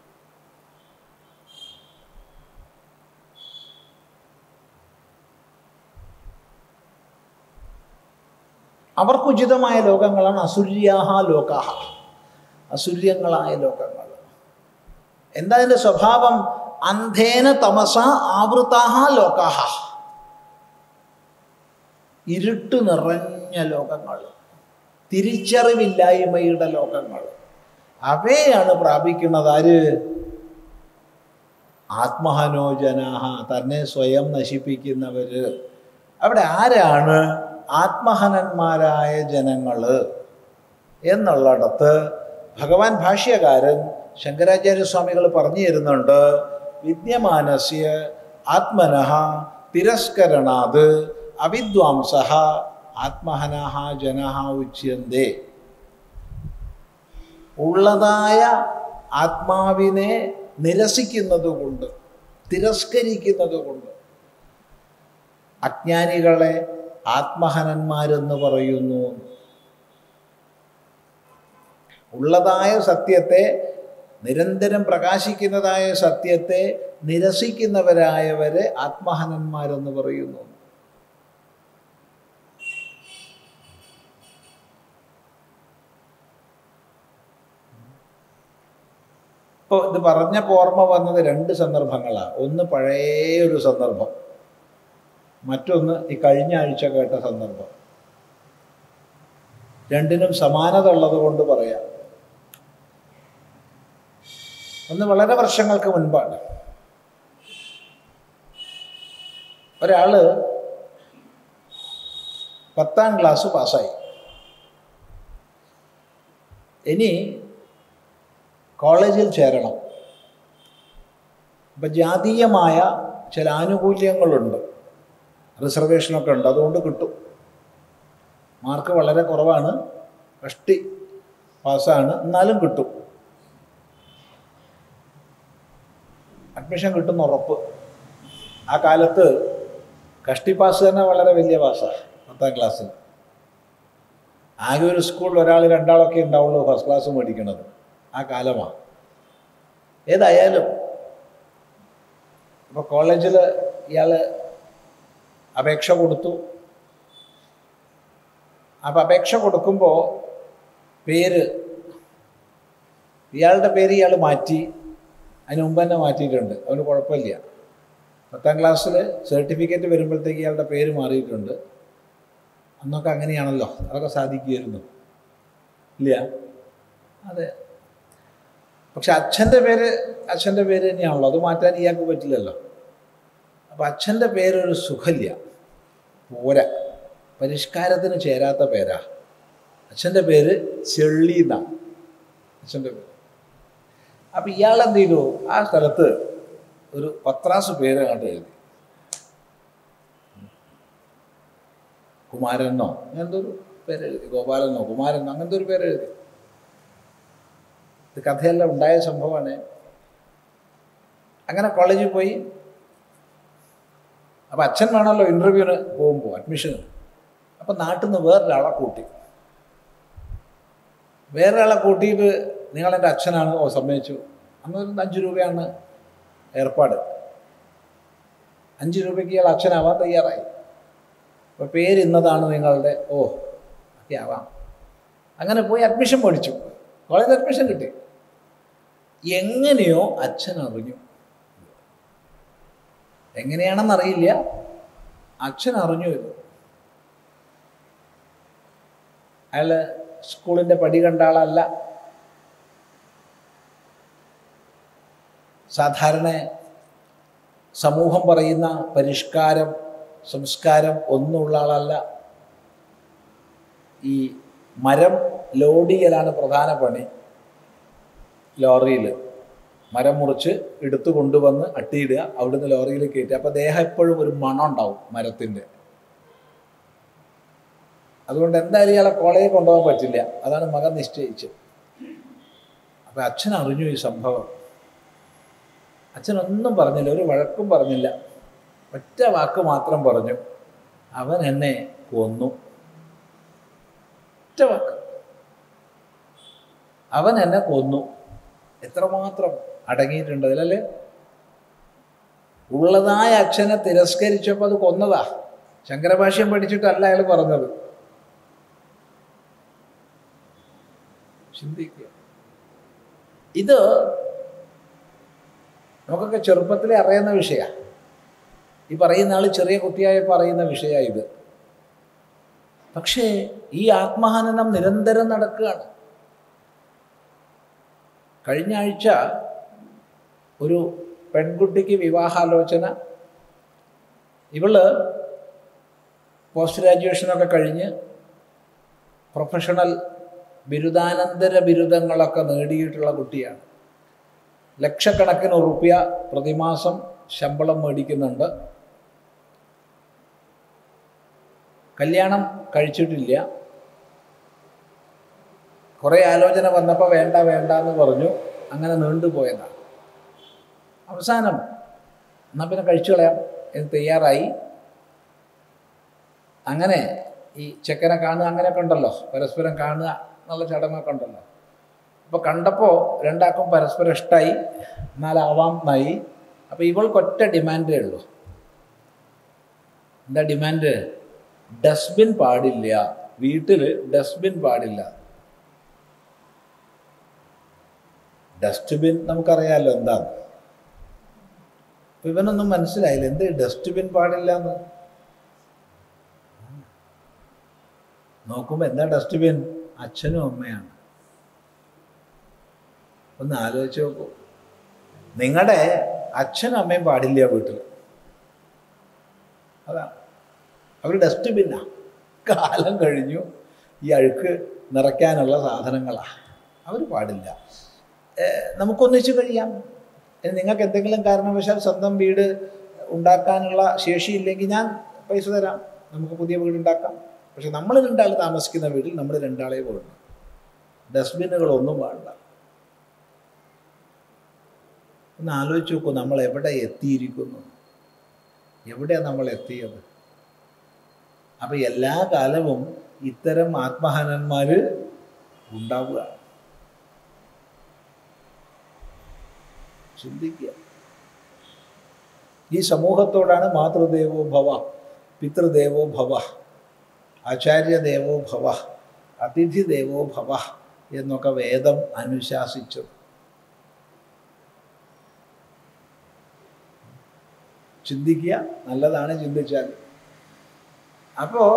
അവർക്കുചിതമായ ലോകങ്ങളാണ് അസുര്യാഹ ലോകാഹ. അസുര്യങ്ങളായ ലോകങ്ങൾ. എന്താ അതിന്റെ സ്വഭാവം? അന്ധേന തമസ ആവൃതാഹ ലോകാഹ. ഇരുട്ട് നിറഞ്ഞ ലോകങ്ങൾ. തിരിച്ചറിവില്ലായ്മയുടെ ലോകങ്ങൾ. അവയാണ് പ്രാപിക്കുന്നത് ആര്? ആത്മഹനോജനാഹ തന്നെ സ്വയം നശിപ്പിക്കുന്നവര്. അവിടെ ആരാണ്? ആത്മഹനന്മാരായ ജനങ്ങൾ എന്നുള്ളിടത്ത് ഭഗവാൻ ഭാഷ്യകാരൻ ശങ്കരാചാര്യസ്വാമികൾ പറഞ്ഞു തരുന്നുണ്ട് വിദ്യമാനസ്യ ആത്മനഃ തിരസ്കരണാത് അവിദ്വാംസ ആത്മഹനഹ ജനഃ ഉച്യന്തേ ഉള്ളതായ ആത്മാവിനെ നിരസിക്കുന്നത് കൊണ്ട് തിരസ്കരിക്കുന്നത് കൊണ്ട് അജ്ഞാനികളെ ആത്മഹനന്മാരെന്ന് പറയുന്നു. ഉള്ളതായ സത്യത്തെ നിരന്തരം പ്രകാശിക്കുന്നതായ സത്യത്തെ നിരസിക്കുന്നവരായവരെ ആത്മഹനന്മാരെന്ന് പറയുന്നു. ഇപ്പോൾ ഇത് പറഞ്ഞപ്പോൾ ഓർമ്മ വന്നത് രണ്ട് സന്ദർഭങ്ങളാണ് ഒന്ന് പഴയ ഒരു സന്ദർഭം. മറ്റൊന്ന് ഈ കഴിഞ്ഞ ആഴ്ച കേട്ട സന്ദർഭം. രണ്ടിനും സമാനത ഉള്ളത് കൊണ്ട് പറയാം. ഒന്ന് വളരെ വർഷങ്ങൾക്ക് മുൻപാണ്. ഒരാൾ പത്താം ക്ലാസ് പാസ്സായി. ഇനി കോളേജിൽ ചേരണം. അപ്പം ജാതീയമായ ചില ആനുകൂല്യങ്ങളുണ്ട്. റിസർവേഷനൊക്കെ ഉണ്ട്. അതുകൊണ്ട് കിട്ടും. മാർക്ക് വളരെ കുറവാണ്. കഷ്ടി പാസ്സാണ്. എന്നാലും കിട്ടും. അഡ്മിഷൻ കിട്ടുന്ന ഉറപ്പ്. ആ കാലത്ത് കഷ്ടി പാസ് തന്നെ വളരെ വലിയ പാസ്സാണ് പത്താം ക്ലാസ്സിൽ. ആകെ ഒരു സ്കൂളിൽ ഒരാൾ രണ്ടാളൊക്കെ ഉണ്ടാവുള്ളൂ ഫസ്റ്റ് ക്ലാസ് മേടിക്കണത്. ആ കാലമാണ് ഏതായാലും ഇപ്പോൾ കോളേജിൽ ഇയാൾ അപേക്ഷ കൊടുത്തു. അപ്പം അപേക്ഷ കൊടുക്കുമ്പോൾ പേര് ഇയാളുടെ പേര് ഇയാൾ മാറ്റി. അതിന് മുമ്പ് തന്നെ മാറ്റിയിട്ടുണ്ട്. അവന് കുഴപ്പമില്ല. പത്താം ക്ലാസ്സിൽ സർട്ടിഫിക്കറ്റ് വരുമ്പോഴത്തേക്ക് ഇയാളുടെ പേര് മാറിയിട്ടുണ്ട്. അന്നൊക്കെ അങ്ങനെയാണല്ലോ. അതൊക്കെ സാധിക്കുമായിരുന്നു. ഇല്ല? അതെ. പക്ഷെ അച്ഛന്റെ പേര് അച്ഛന്റെ പേര് തന്നെയാണല്ലോ. അത് മാറ്റാൻ ഇയാൾക്ക് പറ്റില്ലല്ലോ. അപ്പം അച്ഛന്റെ പേരൊരു സുഖല്യ പോര പരിഷ്കാരത്തിന് ചേരാത്ത പേരാ. അച്ഛന്റെ പേര് ചെള്ളി എന്നാണ് അച്ഛന്റെ പേര്. അപ്പം ഇയാൾ എന്ത് ചെയ്തു ആ സ്ഥലത്ത് ഒരു പത്രാസ് പേര് അങ്ങോട്ട് എഴുതി. കുമാരനോ? അങ്ങനത്തെ ഒരു പേര് എഴുതി. ഗോപാലനോ കുമാരനോ അങ്ങനത്തെ ഒരു പേര് എഴുതി. ഇത് കഥയെല്ലാം ഉണ്ടായ സംഭവമാണ്. അങ്ങനെ കോളേജിൽ പോയി അപ്പം അച്ഛൻ വേണമല്ലോ ഇന്റർവ്യൂവിന് പോകുമ്പോൾ അഡ്മിഷന് അപ്പം നാട്ടിൽ നിന്ന് വേറൊരാളെ കൂട്ടി. വേറൊരാളെ കൂട്ടിയിട്ട് നിങ്ങളെന്റെ അച്ഛനാണ് ഓ സമ്മതിച്ചു. അന്ന് അഞ്ച് രൂപയാണ് ഏർപ്പാട്. അഞ്ച് രൂപയ്ക്ക് ഇയാൾ അച്ഛനാവാൻ തയ്യാറായി. അപ്പോൾ പേര് ഇന്നതാണ് നിങ്ങളുടെ ഓ ഒക്കെ ആവാം. അങ്ങനെ പോയി അഡ്മിഷൻ മേടിച്ചു കോളേജ് അഡ്മിഷൻ കിട്ടി. എങ്ങനെയോ അച്ഛൻ അറിഞ്ഞു. എങ്ങനെയാണെന്നറിയില്ല. അച്ഛൻ അറിഞ്ഞു ഇത്. അയാൾ സ്കൂളിന്റെ പടി കണ്ട ആളല്ല. സാധാരണ സമൂഹം പറയുന്ന പരിഷ്കാരം സംസ്കാരം ഒന്നുമുള്ള ആളല്ല. ഈ മരം ലോഡ് ചെയ്യലാണ് പ്രധാന പണി ലോറിയിൽ മരം മുറിച്ച് എടുത്തു കൊണ്ടുവന്ന് അട്ടിയിടുക അവിടുന്ന് ലോറിയിൽ കയറ്റുക. അപ്പോൾ ദേഹം എപ്പോഴും ഒരു മണം ഉണ്ടാവും മരത്തിന്റെ അതുകൊണ്ട് എന്തായാലും ഇയാളെ കോളേജിൽ കൊണ്ടുപോകാൻ പറ്റില്ല. അതാണ് മകൻ നിശ്ചയിച്ചത് അപ്പം അച്ഛൻ അറിഞ്ഞു ഈ സംഭവം. അച്ഛനൊന്നും പറഞ്ഞില്ല ഒരു വഴക്കും പറഞ്ഞില്ല. ഒറ്റ വാക്ക് മാത്രം പറഞ്ഞു അവൻ എന്നെ കൊന്നു. ഒറ്റ വാക്ക്. അവൻ എന്നെ കൊന്നു. എത്രമാത്രം അടങ്ങിയിട്ടുണ്ട് അതിലല്ലേ ഉള്ളതായ അച്ഛനെ തിരസ്കരിച്ചപ്പോൾ അത് കൊന്നതാ. ശങ്കരഭാഷ്യം പഠിച്ചിട്ടല്ല അയാൾ പറഞ്ഞത്. ചിന്തിക്കുക. ഇത് നമുക്കൊക്കെ ചെറുപ്പത്തിലെ അറിയുന്ന വിഷയമാണ് ഈ പറയുന്ന ആൾ ചെറിയ കുട്ടിയായി പറയുന്ന വിഷയമാണ് ഇത്. പക്ഷേ ഈ ആത്മഹനനം നിരന്തരം നടക്കുകയാണ്. കഴിഞ്ഞ ആഴ്ച ഒരു പെൺകുട്ടിക്ക് വിവാഹാലോചന. ഇവൾ പോസ്റ്റ് ഗ്രാജുവേഷനൊക്കെ കഴിഞ്ഞ് പ്രൊഫഷണൽ ബിരുദാനന്തര ബിരുദങ്ങളൊക്കെ നേടിയിട്ടുള്ള കുട്ടിയാണ്. ലക്ഷക്കണക്കിന് റുപ്യ പ്രതിമാസം ശമ്പളം മേടിക്കുന്നുണ്ട്. കല്യാണം കഴിച്ചിട്ടില്ല. കുറേ ആലോചന വന്നപ്പോൾ വേണ്ട വേണ്ട എന്ന് പറഞ്ഞു. അങ്ങനെ നീണ്ടുപോയതാണ് അവസാനം എന്നാൽ പിന്നെ കഴിച്ചു കളയാം എന്ന് തയ്യാറായി. അങ്ങനെ ഈ ചെക്കനെ കാണുക അങ്ങനെയൊക്കെ ഉണ്ടല്ലോ. പരസ്പരം കാണുക എന്നുള്ള ചടങ്ങൊക്കെ ഉണ്ടല്ലോ. അപ്പോൾ കണ്ടപ്പോൾ രണ്ടാക്കും പരസ്പരം ഇഷ്ടമായി എന്നാലാവാം എന്നായി. അപ്പോൾ ഇവൾക്കൊറ്റ ഡിമാൻഡേ ഉള്ളൂ. എന്താ ഡിമാൻഡ്? ഡസ്റ്റ്ബിൻ പാടില്ല. വീട്ടിൽ ഡസ്റ്റ്ബിൻ പാടില്ല. ഡസ്റ്റ്ബിൻ നമുക്കറിയാമല്ലോ എന്താണ് ഇവനൊന്നും മനസ്സിലായില്ല. എന്ത് ഡസ്റ്റ്ബിൻ പാടില്ല എന്ന് നോക്കുമ്പോൾ എന്താ ഡസ്റ്റ്ബിൻ അച്ഛനും അമ്മയാണ്. ഒന്ന് ആലോചിച്ച് നോക്കൂ. നിങ്ങളുടെ അച്ഛനും അമ്മയും പാടില്ല വീട്ടിൽ അതാണ് അവർ ഡസ്റ്റ്ബിന്നാ കാലം കഴിഞ്ഞു. ഈ അഴുക്ക് നിറയ്ക്കാനുള്ള സാധനങ്ങളാണ് അവർ പാടില്ല. നമുക്കൊന്നിച്ച് കഴിയാം. ഇനി നിങ്ങൾക്ക് എന്തെങ്കിലും കാരണവശാൽ സ്വന്തം വീട് ഉണ്ടാക്കാനുള്ള ശേഷിയില്ലെങ്കിൽ ഞാൻ പൈസ തരാം. നമുക്ക് പുതിയ വീട് ഉണ്ടാക്കാം. പക്ഷെ നമ്മൾ രണ്ടാൾ താമസിക്കുന്ന വീട്ടിൽ നമ്മൾ രണ്ടാളെ പോകണം ഡസ്റ്റ്ബിന്നുകളൊന്നും വേണ്ട. ഒന്ന് ആലോചിച്ച് നോക്കൂ നമ്മൾ എവിടെ എത്തിയിരിക്കുന്നു? എവിടെയാണ് നമ്മൾ എത്തിയത്? അപ്പം എല്ലാ കാലവും ഇത്തരം ആത്മഹനന്മാർ ഉണ്ടാവുക ചിന്തിക്കുക. ഈ സമൂഹത്തോടാണ് മാതൃദേവോ ഭവ പിതൃദേവോ ഭവ ആചാര്യദേവോ ഭവ അതിഥിദേവോ ഭവ എന്നൊക്കെ വേദം അനുശാസിച്ചു ചിന്തിക്കുക നല്ലതാണ് ചിന്തിച്ചാൽ. അപ്പോൾ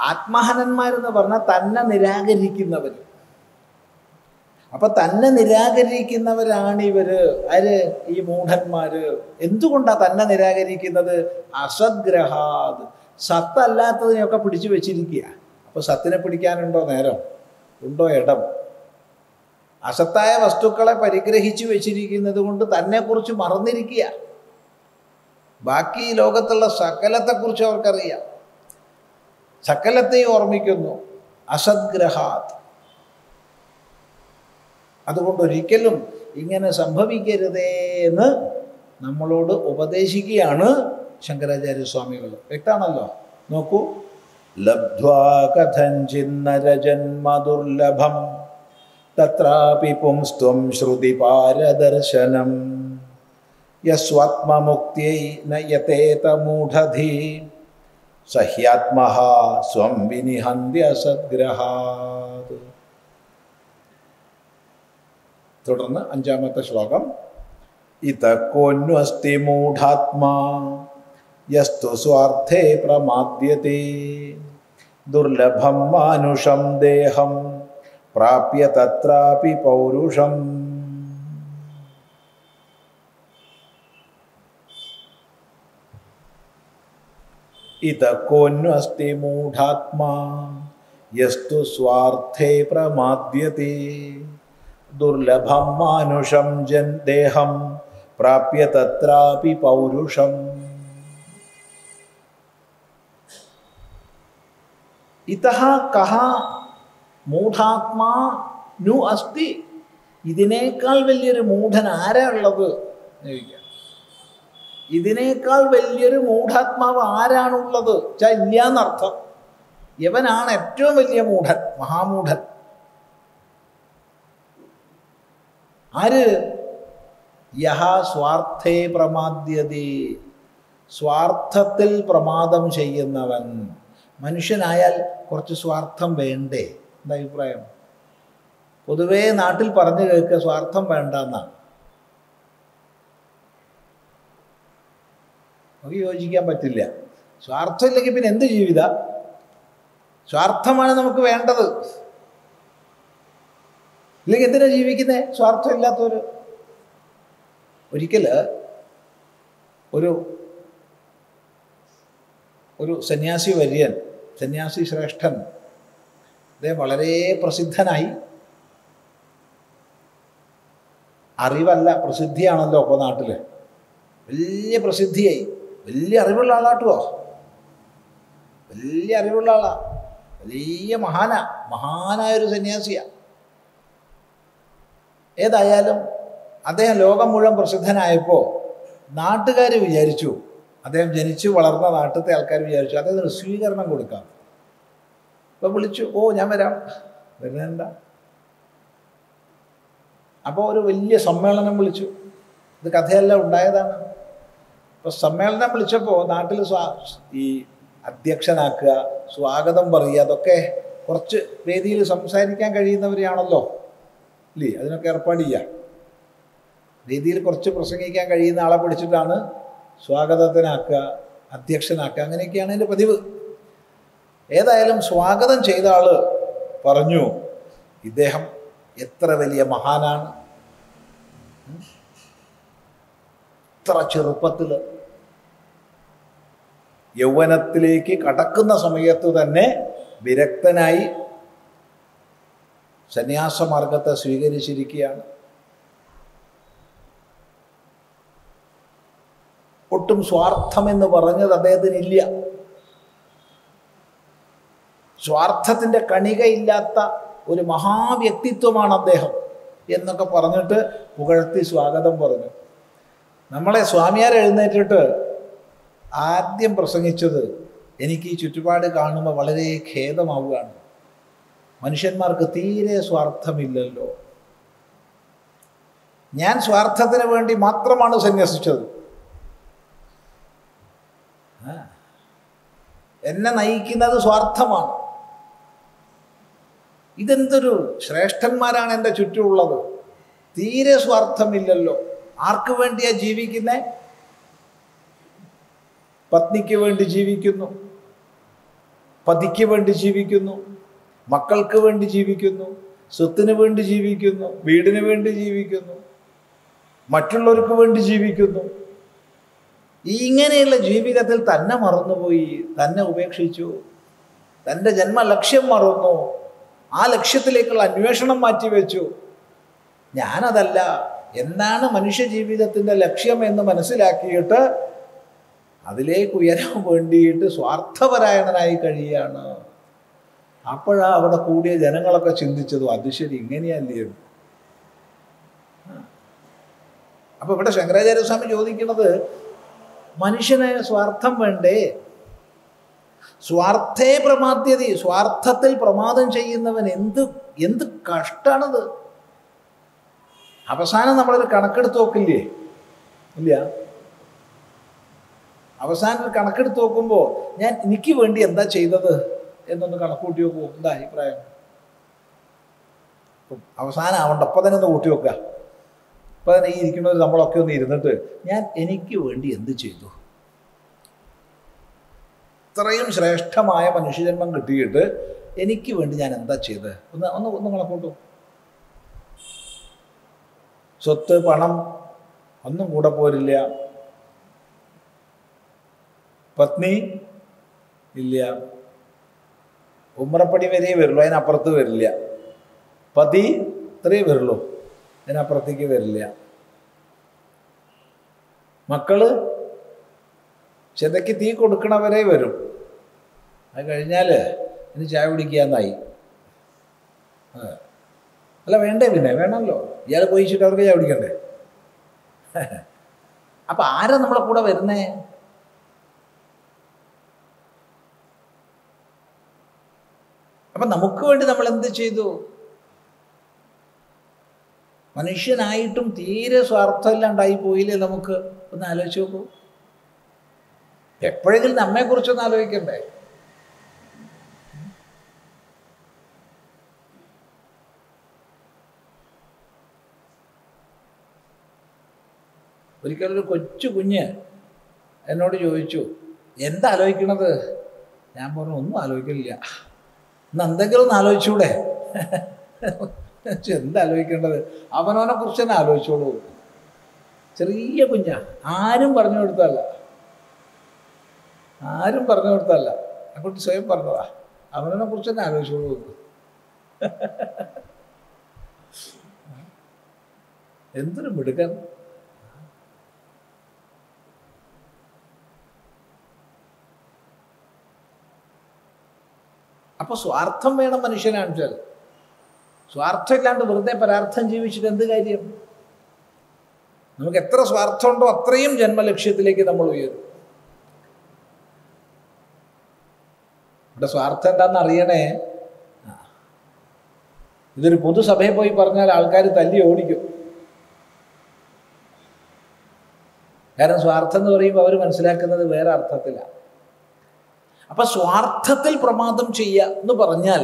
ആത്മഹനന്മാരെന്ന് പറഞ്ഞാൽ തന്നെ നിരാകരിക്കുന്നവർ അപ്പൊ തന്നെ നിരാകരിക്കുന്നവരാണ് ഇവർ. ആര്? ഈ മൂഢന്മാര്. എന്തുകൊണ്ടാ തന്നെ നിരാകരിക്കുന്നത്? അസദ്ഗ്രഹാത് സത്തല്ലാത്തതിനെയൊക്കെ പിടിച്ചു വെച്ചിരിക്കുക അപ്പൊ സത്തിനെ പിടിക്കാനുണ്ടോ നേരം? ഉണ്ടോ ഇടം? അസത്തായ വസ്തുക്കളെ പരിഗ്രഹിച്ചു വെച്ചിരിക്കുന്നത് കൊണ്ട് തന്നെക്കുറിച്ച് മറന്നിരിക്കുക ബാക്കി ലോകത്തുള്ള സകലത്തെക്കുറിച്ച് അവർക്കറിയാം. സകലത്തെയും ഓർമ്മിക്കുന്നു. അസദ്ഗ്രഹാത് അതുകൊണ്ട് ഒരിക്കലും ഇങ്ങനെ സംഭവിക്കരുതേ എന്ന് നമ്മളോട് ഉപദേശിക്കുകയാണ് ശങ്കരാചാര്യസ്വാമികൾ വ്യക്തമാണല്ലോ നോക്കൂ. ലബ്ധ്വാ കഥഞ്ചിന്നരജന്മദുർലഭം തത്രാപി പുംസ്ത്വം ശ്രുതി പാരദർശനം. യസ്വാത്മമുക്തിയൈ നയതേത മൂഢധീ സഹ്യാത്മഹ സ്വം വിനിഹന്ത്യ സദ്ഗ്രഹാത്. തുടർന്ന് അഞ്ചാമത്തെ ശ്ലോകം. ഇതക്കോന്വസ്തി മൂഢാത്മാ യസ്തു സ്വാർത്ഥേ പ്രമാദ്യത്തെ ദുർലഭം മാനുഷം ദേഹം പ്രാപ്യ തത്രാപി പൗരുഷം. ഇതക്കോന്വസ്തി മൂഢാത്മാ യസ്തു സ്വാർത്ഥേ പ്രമാദ്യത്തെ ദുർലഭം മാനുഷം ജൻ ദേഹം പ്രാപ്യ തത്രാപി പൗരുഷം. ഇതഹ കഹ മൂഢാത്മാ നു അസ്തി. ഇതിനേക്കാൾ വലിയൊരു മൂഢൻ ആരാ ഉള്ളത്? ഇതിനേക്കാൾ വലിയൊരു മൂഢാത്മാവ് ആരാണുള്ളത്? വെച്ചാൽ ഇല്ല എന്നർത്ഥം ഇവനാണ് ഏറ്റവും വലിയ മൂഢൻ മഹാമൂഢൻ. ആര്? യഹ സ്വാർത്ഥേ പ്രമാദ്യതി സ്വാർത്ഥത്തിൽ പ്രമാദം ചെയ്യുന്നവൻ. മനുഷ്യനായാൽ കുറച്ച് സ്വാർത്ഥം വേണ്ടേ? എന്താ അഭിപ്രായം? പൊതുവേ നാട്ടിൽ പറഞ്ഞു കേൾക്കുക സ്വാർത്ഥം വേണ്ട എന്നാണ് നമുക്ക് യോജിക്കാൻ പറ്റില്ല. സ്വാർത്ഥം ഇല്ലെങ്കിൽ പിന്നെ എന്ത് ജീവിത? സ്വാർത്ഥമാണ് നമുക്ക് വേണ്ടത്. ഇല്ലെങ്കിൽ എന്തിനാ ജീവിക്കുന്നത് സ്വാർത്ഥം ഇല്ലാത്തവർ ഒരിക്കൽ ഒരു ഒരു സന്യാസി വര്യൻ സന്യാസി ശ്രേഷ്ഠൻ അദ്ദേഹം വളരെ പ്രസിദ്ധനായി. അറിവല്ല പ്രസിദ്ധിയാണല്ലോ ഇപ്പോൾ നാട്ടിൽ വലിയ പ്രസിദ്ധിയായി. വലിയ അറിവുള്ള ആളാട്ടുവോ? വലിയ അറിവുള്ള ആളാ. വലിയ മഹാന മഹാനായൊരു സന്യാസിയാണ് ഏതായാലും അദ്ദേഹം ലോകം മുഴുവൻ പ്രസിദ്ധനായപ്പോൾ നാട്ടുകാർ വിചാരിച്ചു. അദ്ദേഹം ജനിച്ചു വളർന്ന നാട്ടിലത്തെ ആൾക്കാർ വിചാരിച്ചു അദ്ദേഹത്തിന് സ്വീകരണം കൊടുക്കാം. അപ്പോൾ വിളിച്ചു ഓ ഞാൻ വരാം. വരുന്നെന്താ അപ്പോൾ ഒരു വലിയ സമ്മേളനം വിളിച്ചു. ഇത് കഥയെല്ലാം ഉണ്ടായതാണ്. അപ്പോൾ സമ്മേളനം വിളിച്ചപ്പോൾ നാട്ടിൽ സ്വാ ഈ അധ്യക്ഷനാക്കുക സ്വാഗതം പറയുക അതൊക്കെ കുറച്ച് വേദിയിൽ സംസാരിക്കാൻ കഴിയുന്നവരെയാണല്ലോ. ഇല്ലേ അതിനൊക്കെ ഏർപ്പാട് ചെയ്യാം. വേദിയിൽ കുറച്ച് പ്രസംഗിക്കാൻ കഴിയുന്ന ആളെ പിടിച്ചിട്ടാണ് സ്വാഗതത്തിനാക്കുക അധ്യക്ഷനാക്കുക. അങ്ങനെയൊക്കെയാണ് അതിന്റെ പതിവ്. ഏതായാലും സ്വാഗതം ചെയ്ത ആൾ പറഞ്ഞു ഇദ്ദേഹം എത്ര വലിയ മഹാനാണ്. ഇത്ര ചെറുപ്പത്തിൽ യൗവനത്തിലേക്ക് കടക്കുന്ന സമയത്ത് തന്നെ വിരക്തനായി സന്യാസമാർഗത്തെ സ്വീകരിച്ചിരിക്കുകയാണ്. ഒട്ടും സ്വാർത്ഥമെന്ന് പറഞ്ഞത് അദ്ദേഹത്തിന് ഇല്ല സ്വാർത്ഥത്തിന്റെ കണികയില്ലാത്ത ഒരു മഹാവ്യക്തിത്വമാണ് അദ്ദേഹം എന്നൊക്കെ പറഞ്ഞിട്ട് പുകഴ്ത്തി സ്വാഗതം പറഞ്ഞു. നമ്മളെ സ്വാമിയാർ എഴുന്നേറ്റിട്ട് ആദ്യം പ്രസംഗിച്ചത് എനിക്ക് ഈ ചുറ്റുപാട് കാണുമ്പോൾ വളരെ ഖേദമാവുകയാണ്. മനുഷ്യന്മാർക്ക് തീരെ സ്വാർത്ഥമില്ലല്ലോ. ഞാൻ സ്വാർത്ഥത്തിന് വേണ്ടി മാത്രമാണ് സന്യസിച്ചത്. എന്നെ നയിക്കുന്നത് സ്വാർത്ഥമാണ്. ഇതെന്തൊരു ശ്രേഷ്ഠന്മാരാണ് എന്റെ ചുറ്റുമുള്ളത്. തീരെ സ്വാർത്ഥമില്ലല്ലോ. ആർക്ക് വേണ്ടിയാ ജീവിക്കുന്നേ? പത്നിക്ക് വേണ്ടി ജീവിക്കുന്നു. പതിക്ക് വേണ്ടി ജീവിക്കുന്നു. മക്കൾക്ക് വേണ്ടി ജീവിക്കുന്നു സ്വത്തിന് വേണ്ടി ജീവിക്കുന്നു വീടിന് വേണ്ടി ജീവിക്കുന്നു മറ്റുള്ളവർക്ക് വേണ്ടി ജീവിക്കുന്നു. ഇങ്ങനെയുള്ള ജീവിതത്തിൽ തന്നെ മറന്നുപോയി തന്നെ ഉപേക്ഷിച്ചു തന്റെ ജന്മലക്ഷ്യം മറന്നു ആ ലക്ഷ്യത്തിലേക്കുള്ള അന്വേഷണം മാറ്റിവെച്ചു. ഞാനതല്ല എന്താണ് മനുഷ്യ ജീവിതത്തിന്റെ ലക്ഷ്യം എന്ന് മനസ്സിലാക്കിയിട്ട് അതിലേക്ക് ഉയരാൻ വേണ്ടിയിട്ട് സ്വാർത്ഥപരായണനായി കഴിയാണ് അപ്പോഴാ അവിടെ കൂടിയ ജനങ്ങളൊക്കെ ചിന്തിച്ചതും അത് ശരി ഇങ്ങനെയല്ലേ. അപ്പൊ ഇവിടെ ശങ്കരാചാര്യസ്വാമി ചോദിക്കുന്നത് മനുഷ്യന് സ്വാർത്ഥം വേണ്ടേ? സ്വാർത്ഥേ പ്രമാദ്യതി സ്വാർത്ഥത്തിൽ പ്രമാദം ചെയ്യുന്നവൻ എന്ത് എന്ത് കഷ്ടാണത്? അവസാനം നമ്മളൊരു കണക്കെടുത്ത് നോക്കില്ലേ? ഇല്ല. അവസാനം കണക്കെടുത്ത് നോക്കുമ്പോൾ ഞാൻ എനിക്ക് വേണ്ടി എന്താ ചെയ്തത്? എന്നൊന്ന് കണക്കൂട്ടി നോക്കുമോ എന്താ അഭിപ്രായം? അവസാനം ആവണ്ട. അപ്പം തന്നെ ഒന്ന് കൂട്ടി വെക്കുക അപ്പം തന്നെ ഈ ഇരിക്കുന്നത് നമ്മളൊക്കെ ഒന്ന് ഇരുന്നിട്ട് ഞാൻ എനിക്ക് വേണ്ടി എന്ത് ചെയ്തു? ഇത്രയും ശ്രേഷ്ഠമായ മനുഷ്യജന്മം കിട്ടിയിട്ട് എനിക്ക് വേണ്ടി ഞാൻ എന്താ ചെയ്തത്? ഒന്ന് ഒന്ന് ഒന്ന് കണക്കൂട്ടു. സ്വത്ത് പണം ഒന്നും കൂടെ പോരില്ല. പത്നി ഇല്ല. ഉമ്മറപ്പടി വരെ വരുള്ളൂ അതിനപ്പുറത്ത് വരില്ല. പതി ഇത്രയേ വരുള്ളൂ അതിനപ്പുറത്തേക്ക് വരില്ല. മക്കൾ ചെതയ്ക്ക് തീ കൊടുക്കണവരെ വരും. അത് കഴിഞ്ഞാൽ ഇനി ചായ കുടിക്കാന്നായി. അല്ല വേണ്ടേ പിന്നെ വേണമല്ലോ ഇയാൾ പോയിച്ചിട്ട് അവർക്ക് ചായ കുടിക്കണ്ടേ? അപ്പൊ ആരാ നമ്മളെ കൂടെ വരുന്നേ? അപ്പൊ നമുക്ക് വേണ്ടി നമ്മൾ എന്ത് ചെയ്തു? മനുഷ്യനായിട്ടും തീരെ സ്വാർത്ഥമില്ലാണ്ടായി പോയില്ലേ നമുക്ക്? ഒന്ന് ആലോചിച്ച് നോക്കൂ. എപ്പോഴെങ്കിലും നമ്മെക്കുറിച്ചൊന്ന് ആലോചിക്കണ്ടേ? ഒരിക്കലൊരു കൊച്ചു കുഞ്ഞ് എന്നോട് ചോദിച്ചു എന്താ ആലോചിക്കണത്? ഞാൻ പറഞ്ഞു ഒന്നും ആലോചിക്കില്ല ഇന്ന് എന്തെങ്കിലും ഒന്ന് ആലോചിച്ചൂടെ? എന്താലോചിക്കേണ്ടത്? അവനവനെ കുറിച്ച് തന്നെ ആലോചിച്ചോളൂ. ചെറിയ കുഞ്ഞ. ആരും പറഞ്ഞു കൊടുത്തല്ല ആരും പറഞ്ഞു കൊടുത്തല്ല ആ കുട്ടി സ്വയം പറഞ്ഞതാ. അവനെ കുറിച്ച് തന്നെ ആലോചിച്ചോളൂ. എന്തൊരു മിടുക്കൻ അപ്പൊ സ്വാർത്ഥം വേണം മനുഷ്യനാണെച്ചാൽ സ്വാർത്ഥം ഇല്ലാണ്ട് വെറുതെ പരാർത്ഥം ജീവിച്ചിട്ട് എന്ത് കാര്യം? നമുക്ക് എത്ര സ്വാർത്ഥമുണ്ടോ അത്രയും ജന്മലക്ഷ്യത്തിലേക്ക് നമ്മൾ ഉയരും. ഇവിടെ സ്വാർത്ഥം എന്താണെന്ന് അറിയണേ. ഇതൊരു പൊതുസഭയിൽ പോയി പറഞ്ഞാൽ ആൾക്കാർ തല്ലി ഓടിക്കും. കാരണം സ്വാർത്ഥം എന്ന് പറയുമ്പോൾ അവർ മനസ്സിലാക്കുന്നത് വേറെ അർത്ഥത്തിലാണ്. അപ്പൊ സ്വാർത്ഥത്തിൽ പ്രമാദം ചെയ്യുക എന്ന് പറഞ്ഞാൽ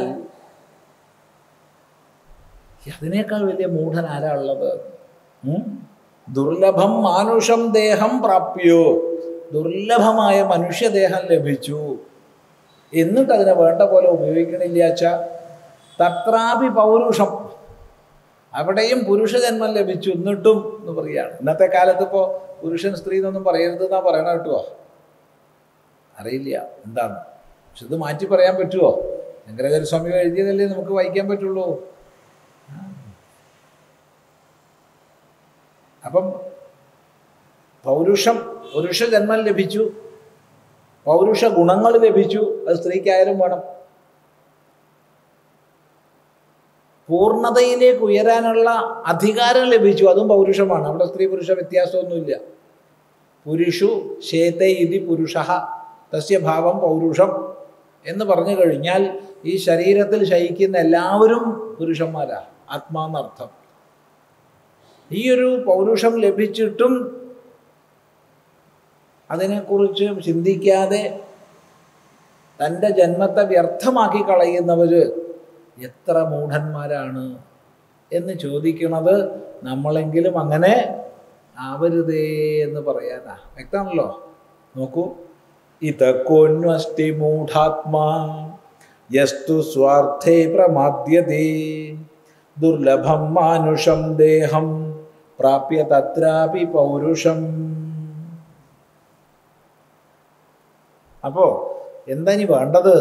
അതിനേക്കാൾ വലിയ മൂഢൻ ആരാ ഉള്ളത്? ദുർലഭം മാനുഷം ദേഹം പ്രാപ്യോ? ദുർലഭമായ മനുഷ്യദേഹം ലഭിച്ചു. എന്നിട്ട് അതിനെ വേണ്ട പോലെ ഉപയോഗിക്കണില്ലാച്ച തത്രാപി പൗരുഷം. അവിടെയും പുരുഷജന്മം ലഭിച്ചു എന്നിട്ടും എന്ന് പറയുകയാണ്. ഇന്നത്തെ കാലത്ത് ഇപ്പോൾ പുരുഷൻ സ്ത്രീ എന്നൊന്നും പറയരുത് എന്നാ പറയണ കേട്ടുവോ അറിയില്ല. എന്താണ് പക്ഷെ ഇത് മാറ്റി പറയാൻ പറ്റുമോ ശങ്കരാചാര്യ സ്വാമി എഴുതിയതല്ലേ നമുക്ക് വായിക്കാൻ പറ്റുള്ളൂ. അപ്പം പൗരുഷം പുരുഷ ജന്മം ലഭിച്ചു. പൗരുഷ ഗുണങ്ങൾ ലഭിച്ചു. അത് സ്ത്രീക്കായാലും വേണം. പൂർണതയിലേക്ക് ഉയരാനുള്ള അധികാരം ലഭിച്ചു. അതും പൗരുഷമാണ്. അവിടെ സ്ത്രീ പുരുഷ വ്യത്യാസമൊന്നുമില്ല. പുരുഷു ശേതേ ഇതി പുരുഷ. തസ്യ ഭാവം പൗരുഷം എന്ന് പറഞ്ഞു കഴിഞ്ഞാൽ ഈ ശരീരത്തിൽ ശയിക്കുന്ന എല്ലാവരും പുരുഷന്മാരാ. ആത്മാന്നർത്ഥം. ഈ ഒരു പൗരുഷം ലഭിച്ചിട്ടും അതിനെക്കുറിച്ച് ചിന്തിക്കാതെ തന്റെ ജന്മത്തെ വ്യർത്ഥമാക്കി കളയുന്നവർ എത്ര മൂഢന്മാരാണ് എന്ന് ചോദിക്കുന്നത് നമ്മളെങ്കിലും അങ്ങനെ ആവരുതേ എന്ന് പറയാനാ. വ്യക്തമാണല്ലോ? നോക്കൂ. ഇതക്കോന്വസ്തി മൂഢാത്മാ. യസ്തു സ്വാർത്ഥേ പ്രമാദ്യതേ. ദുർലഭം മാനുഷം ദേഹം പ്രാപ്യ തത്രാപി പൗരുഷം. അപ്പോൾ എന്താ ഇനി വേണ്ടത്?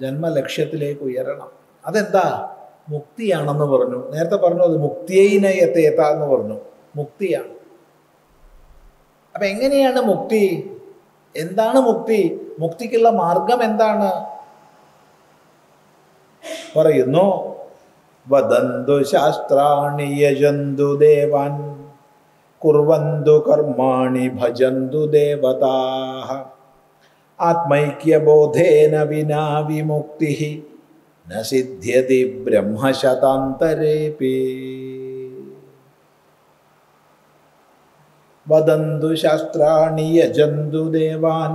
ജന്മലക്ഷ്യത്തിലേക്ക് ഉയരണം. അതെന്താ? മുക്തിയാണെന്ന് പറഞ്ഞു. നേരത്തെ പറഞ്ഞു അത് മുക്തിയൈനയത്തേത്ത എന്ന് പറഞ്ഞു. മുക്തിയാണ്. അപ്പം എങ്ങനെയാണ് മുക്തി? എന്താണ് മുക്തി? മുക്തിക്കുള്ള മാർഗം എന്താണ്? പറയുന്നു വദന്തു ശാസ്ത്രാണി യജന്തു ദേവാൻ കുർവന്തു കർമാണി ഭജന്തു ദേവതാഃ ആത്മൈക്യബോധേന വിനാ വിമുക്തി ന സിദ്ധ്യതി ബ്രഹ്മശതാന്തരേപി. വദന്തു ശാസ്ത്രാണി യജന്തു ദേവാൻ.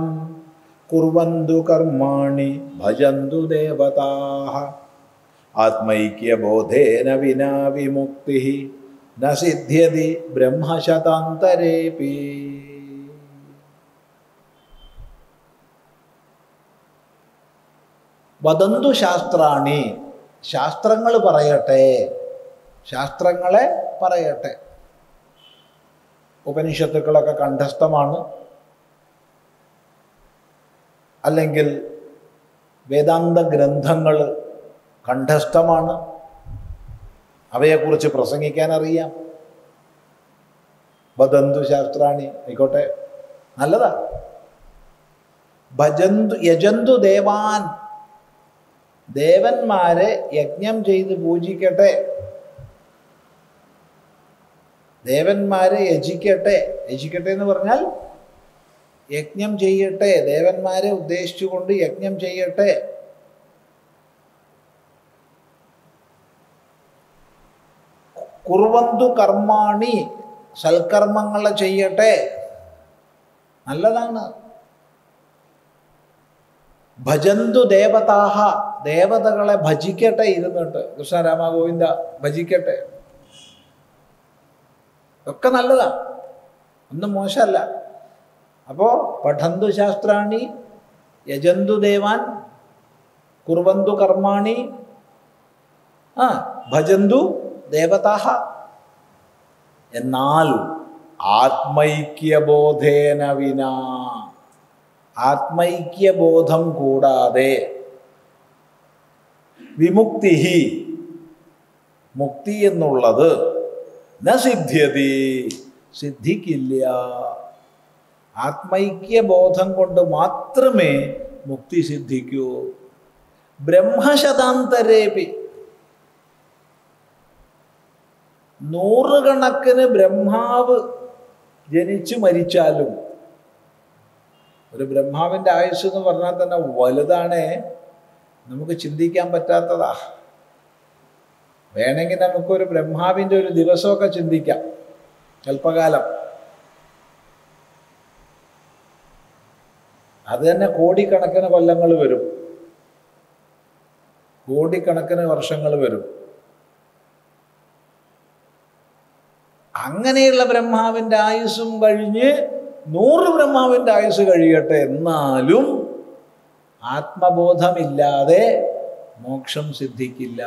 കുർവന്തു കർമാണി ഭജന്തു ദേവതാഹ. ആത്മൈക്യബോധേന വിനാ വിമുക്തി. ന സിദ്ധ്യതി ബ്രഹ്മശതാന്തരേപി. വദന്തു ശാസ്ത്രാണി ശാസ്ത്രങ്ങൾ പറയട്ടെ. ശാസ്ത്രങ്ങളെ പറയട്ടെ. ഉപനിഷത്തുക്കളൊക്കെ കണ്ഠസ്ഥമാണ് അല്ലെങ്കിൽ വേദാന്ത ഗ്രന്ഥങ്ങൾ കണ്ഠസ്ഥമാണ് അവയെക്കുറിച്ച് പ്രസംഗിക്കാൻ അറിയാം ബദന്തു ശാസ്ത്രാണി ആയിക്കോട്ടെ. നല്ലതാ. ഭജന്തു യജന്തു ദേവാൻ. ദേവന്മാരെ യജ്ഞം ചെയ്ത് പൂജിക്കട്ടെ. ദേവന്മാരെ യജിക്കട്ടെ. യജിക്കട്ടെ എന്ന് പറഞ്ഞാൽ യജ്ഞം ചെയ്യട്ടെ. ദേവന്മാരെ ഉദ്ദേശിച്ചുകൊണ്ട് യജ്ഞം ചെയ്യട്ടെ. കുറുവന്തു കർമാണി സൽക്കർമ്മങ്ങൾ ചെയ്യട്ടെ. നല്ലതാണ്. ഭജന്തു ദേവതാഹ. ദേവതകളെ ഭജിക്കട്ടെ ഇരുന്നിട്ട്. കൃഷ്ണ ഗോവിന്ദ ഭജിക്കട്ടെ. ഒക്കെ നല്ലതാ. ഒന്നും മോശമല്ല. അപ്പോൾ പഠന്തു ശാസ്ത്രാണി യജന്തു ദേവാൻ കുർവന്തു കർമാണി ആ ഭജന്തു ദേവതാഹ. എന്നാൽ ആത്മൈക്യബോധേന വിനാ. ആത്മൈക്യബോധം കൂടാതെ വിമുക്തി മുക്തി എന്നുള്ളത് ന സിദ്ധ്യതി. സിദ്ധിക്കില്ല. ആത്മൈക്യബോധം കൊണ്ട് മാത്രമേ മുക്തി സിദ്ധിക്കൂ. ബ്രഹ്മശതാന്തരേപി. നൂറുകണക്കിന് ബ്രഹ്മാവ് ജനിച്ചു മരിച്ചാലും ഒരു ബ്രഹ്മാവിന്റെ ആയുസ് എന്ന് പറഞ്ഞാൽ തന്നെ വലുതാണേ. നമുക്ക് ചിന്തിക്കാൻ പറ്റാത്തതാ. വേണമെങ്കിൽ നമുക്കൊരു ബ്രഹ്മാവിന്റെ ഒരു ദിവസമൊക്കെ ചിന്തിക്കാം. അല്പകാലം. അത് തന്നെ കോടിക്കണക്കിന് കൊല്ലങ്ങൾ വരും. കോടിക്കണക്കിന് വർഷങ്ങൾ വരും. അങ്ങനെയുള്ള ബ്രഹ്മാവിന്റെ ആയുസ്സും കഴിഞ്ഞ് നൂറ് ബ്രഹ്മാവിന്റെ ആയുസ് കഴിയട്ടെ എന്നാലും ആത്മബോധമില്ലാതെ മോക്ഷം സിദ്ധിക്കില്ല.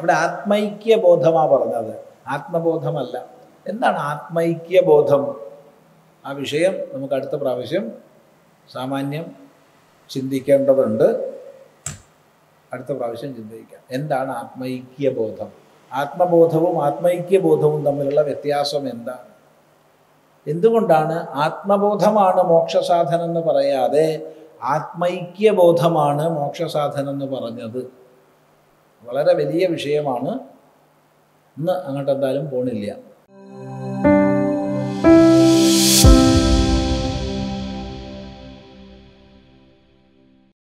അവിടെ ആത്മൈക്യ ബോധമാ പറഞ്ഞത്. ആത്മബോധമല്ല. എന്താണ് ആത്മൈക്യ ബോധം ആ വിഷയം നമുക്ക് അടുത്ത പ്രാവശ്യം സാമാന്യം ചിന്തിക്കേണ്ടതുണ്ട്. അടുത്ത പ്രാവശ്യം ചിന്തിക്കാം. എന്താണ് ആത്മൈക്യ ബോധം ആത്മബോധവും ആത്മൈക്യ ബോധവും തമ്മിലുള്ള വ്യത്യാസം എന്താണ്? എന്തുകൊണ്ടാണ് ആത്മബോധമാണ് മോക്ഷസാധനം എന്ന് പറയാതെ ആത്മൈക്യ ആത്മൈക്യബോധമാണ് മോക്ഷസാധനം എന്ന് പറഞ്ഞത്? വളരെ വലിയ വിഷയമാണ്. ഇന്ന് അങ്ങോട്ട് എന്തായാലും പോണില്ല.